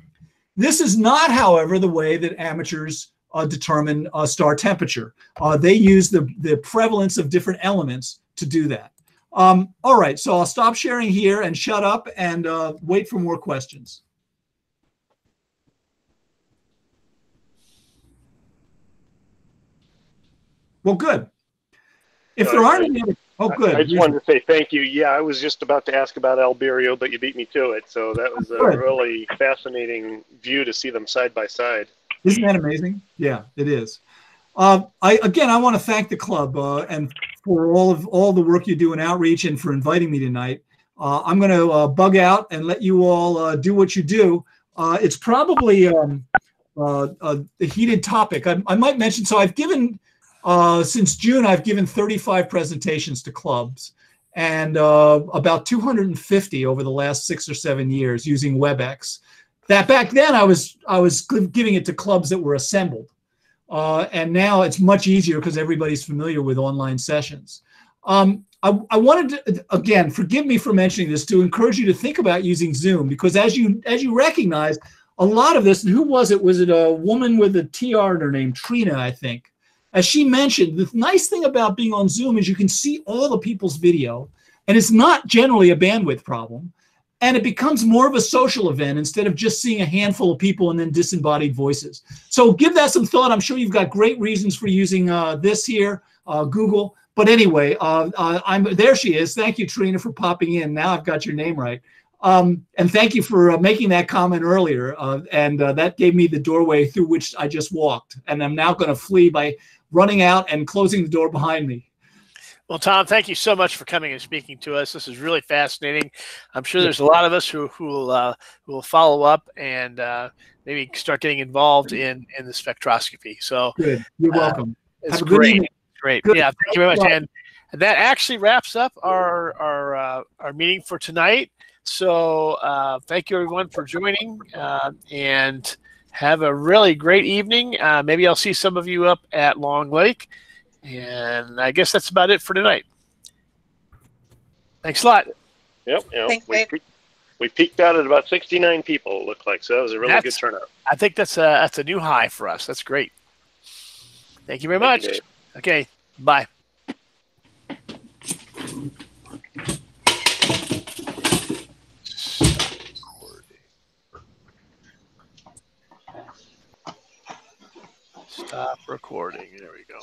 This is not, however, the way that amateurs uh, determine uh, star temperature. Uh, they use the, the prevalence of different elements to do that. Um, all right, so I'll stop sharing here and shut up and uh, wait for more questions. Well, good. If there aren't any other Oh, good. I, I just wanted to say thank you. Yeah, I was just about to ask about Albireo, but you beat me to it. So that was a good. really fascinating view to see them side by side. Isn't that amazing? Yeah, it is. Uh, I again, I want to thank the club uh, and for all of all the work you do in outreach and for inviting me tonight. Uh, I'm going to uh, bug out and let you all uh, do what you do. Uh, it's probably um, a heated topic. I, I might mention. So I've given uh, since June, I've given 35 presentations to clubs and uh, about 250 over the last six or seven years using WebEx. that back then I was I was giving it to clubs that were assembled, uh, and now it's much easier because everybody's familiar with online sessions. Um, I, I, wanted to again forgive me for mentioning this to encourage you to think about using Zoom because as you as you recognize a lot of this. Who was it? Was it a woman with a TR in her name, Trina? I think. As she mentioned, the nice thing about being on Zoom is you can see all the people's video, and it's not generally a bandwidth problem and it becomes more of a social event instead of just seeing a handful of people and then disembodied voices. So give that some thought. I'm sure you've got great reasons for using uh, this here, uh, Google. But anyway, uh, uh I'm there. She is. Thank you, Trina, for popping in. Now I've got your name right. Um, and thank you for uh, making that comment earlier. Uh, and that gave me the doorway through which I just walked. And I'm now going to flee by running out and closing the door behind me. Well, Tom, thank you so much for coming and speaking to us. This is really fascinating. I'm sure there's a lot of us who, who will uh, who will follow up and uh, maybe start getting involved in in the spectroscopy. So good. You're uh, welcome. It's great. Great. Good. Yeah. Thank you very much. And that actually wraps up our our uh, our meeting for tonight. So uh, thank you everyone for joining uh, and have a really great evening. Uh, maybe I'll see some of you up at Long Lake. And I guess that's about it for tonight. Thanks a lot. Yep. Thanks, we, we peaked out at about 69 people, it looked like. So that was a really that's, good turnout. I think that's a, that's a new high for us. That's great. Thank you very Thank much. You, okay. Bye. Stop recording. There we go.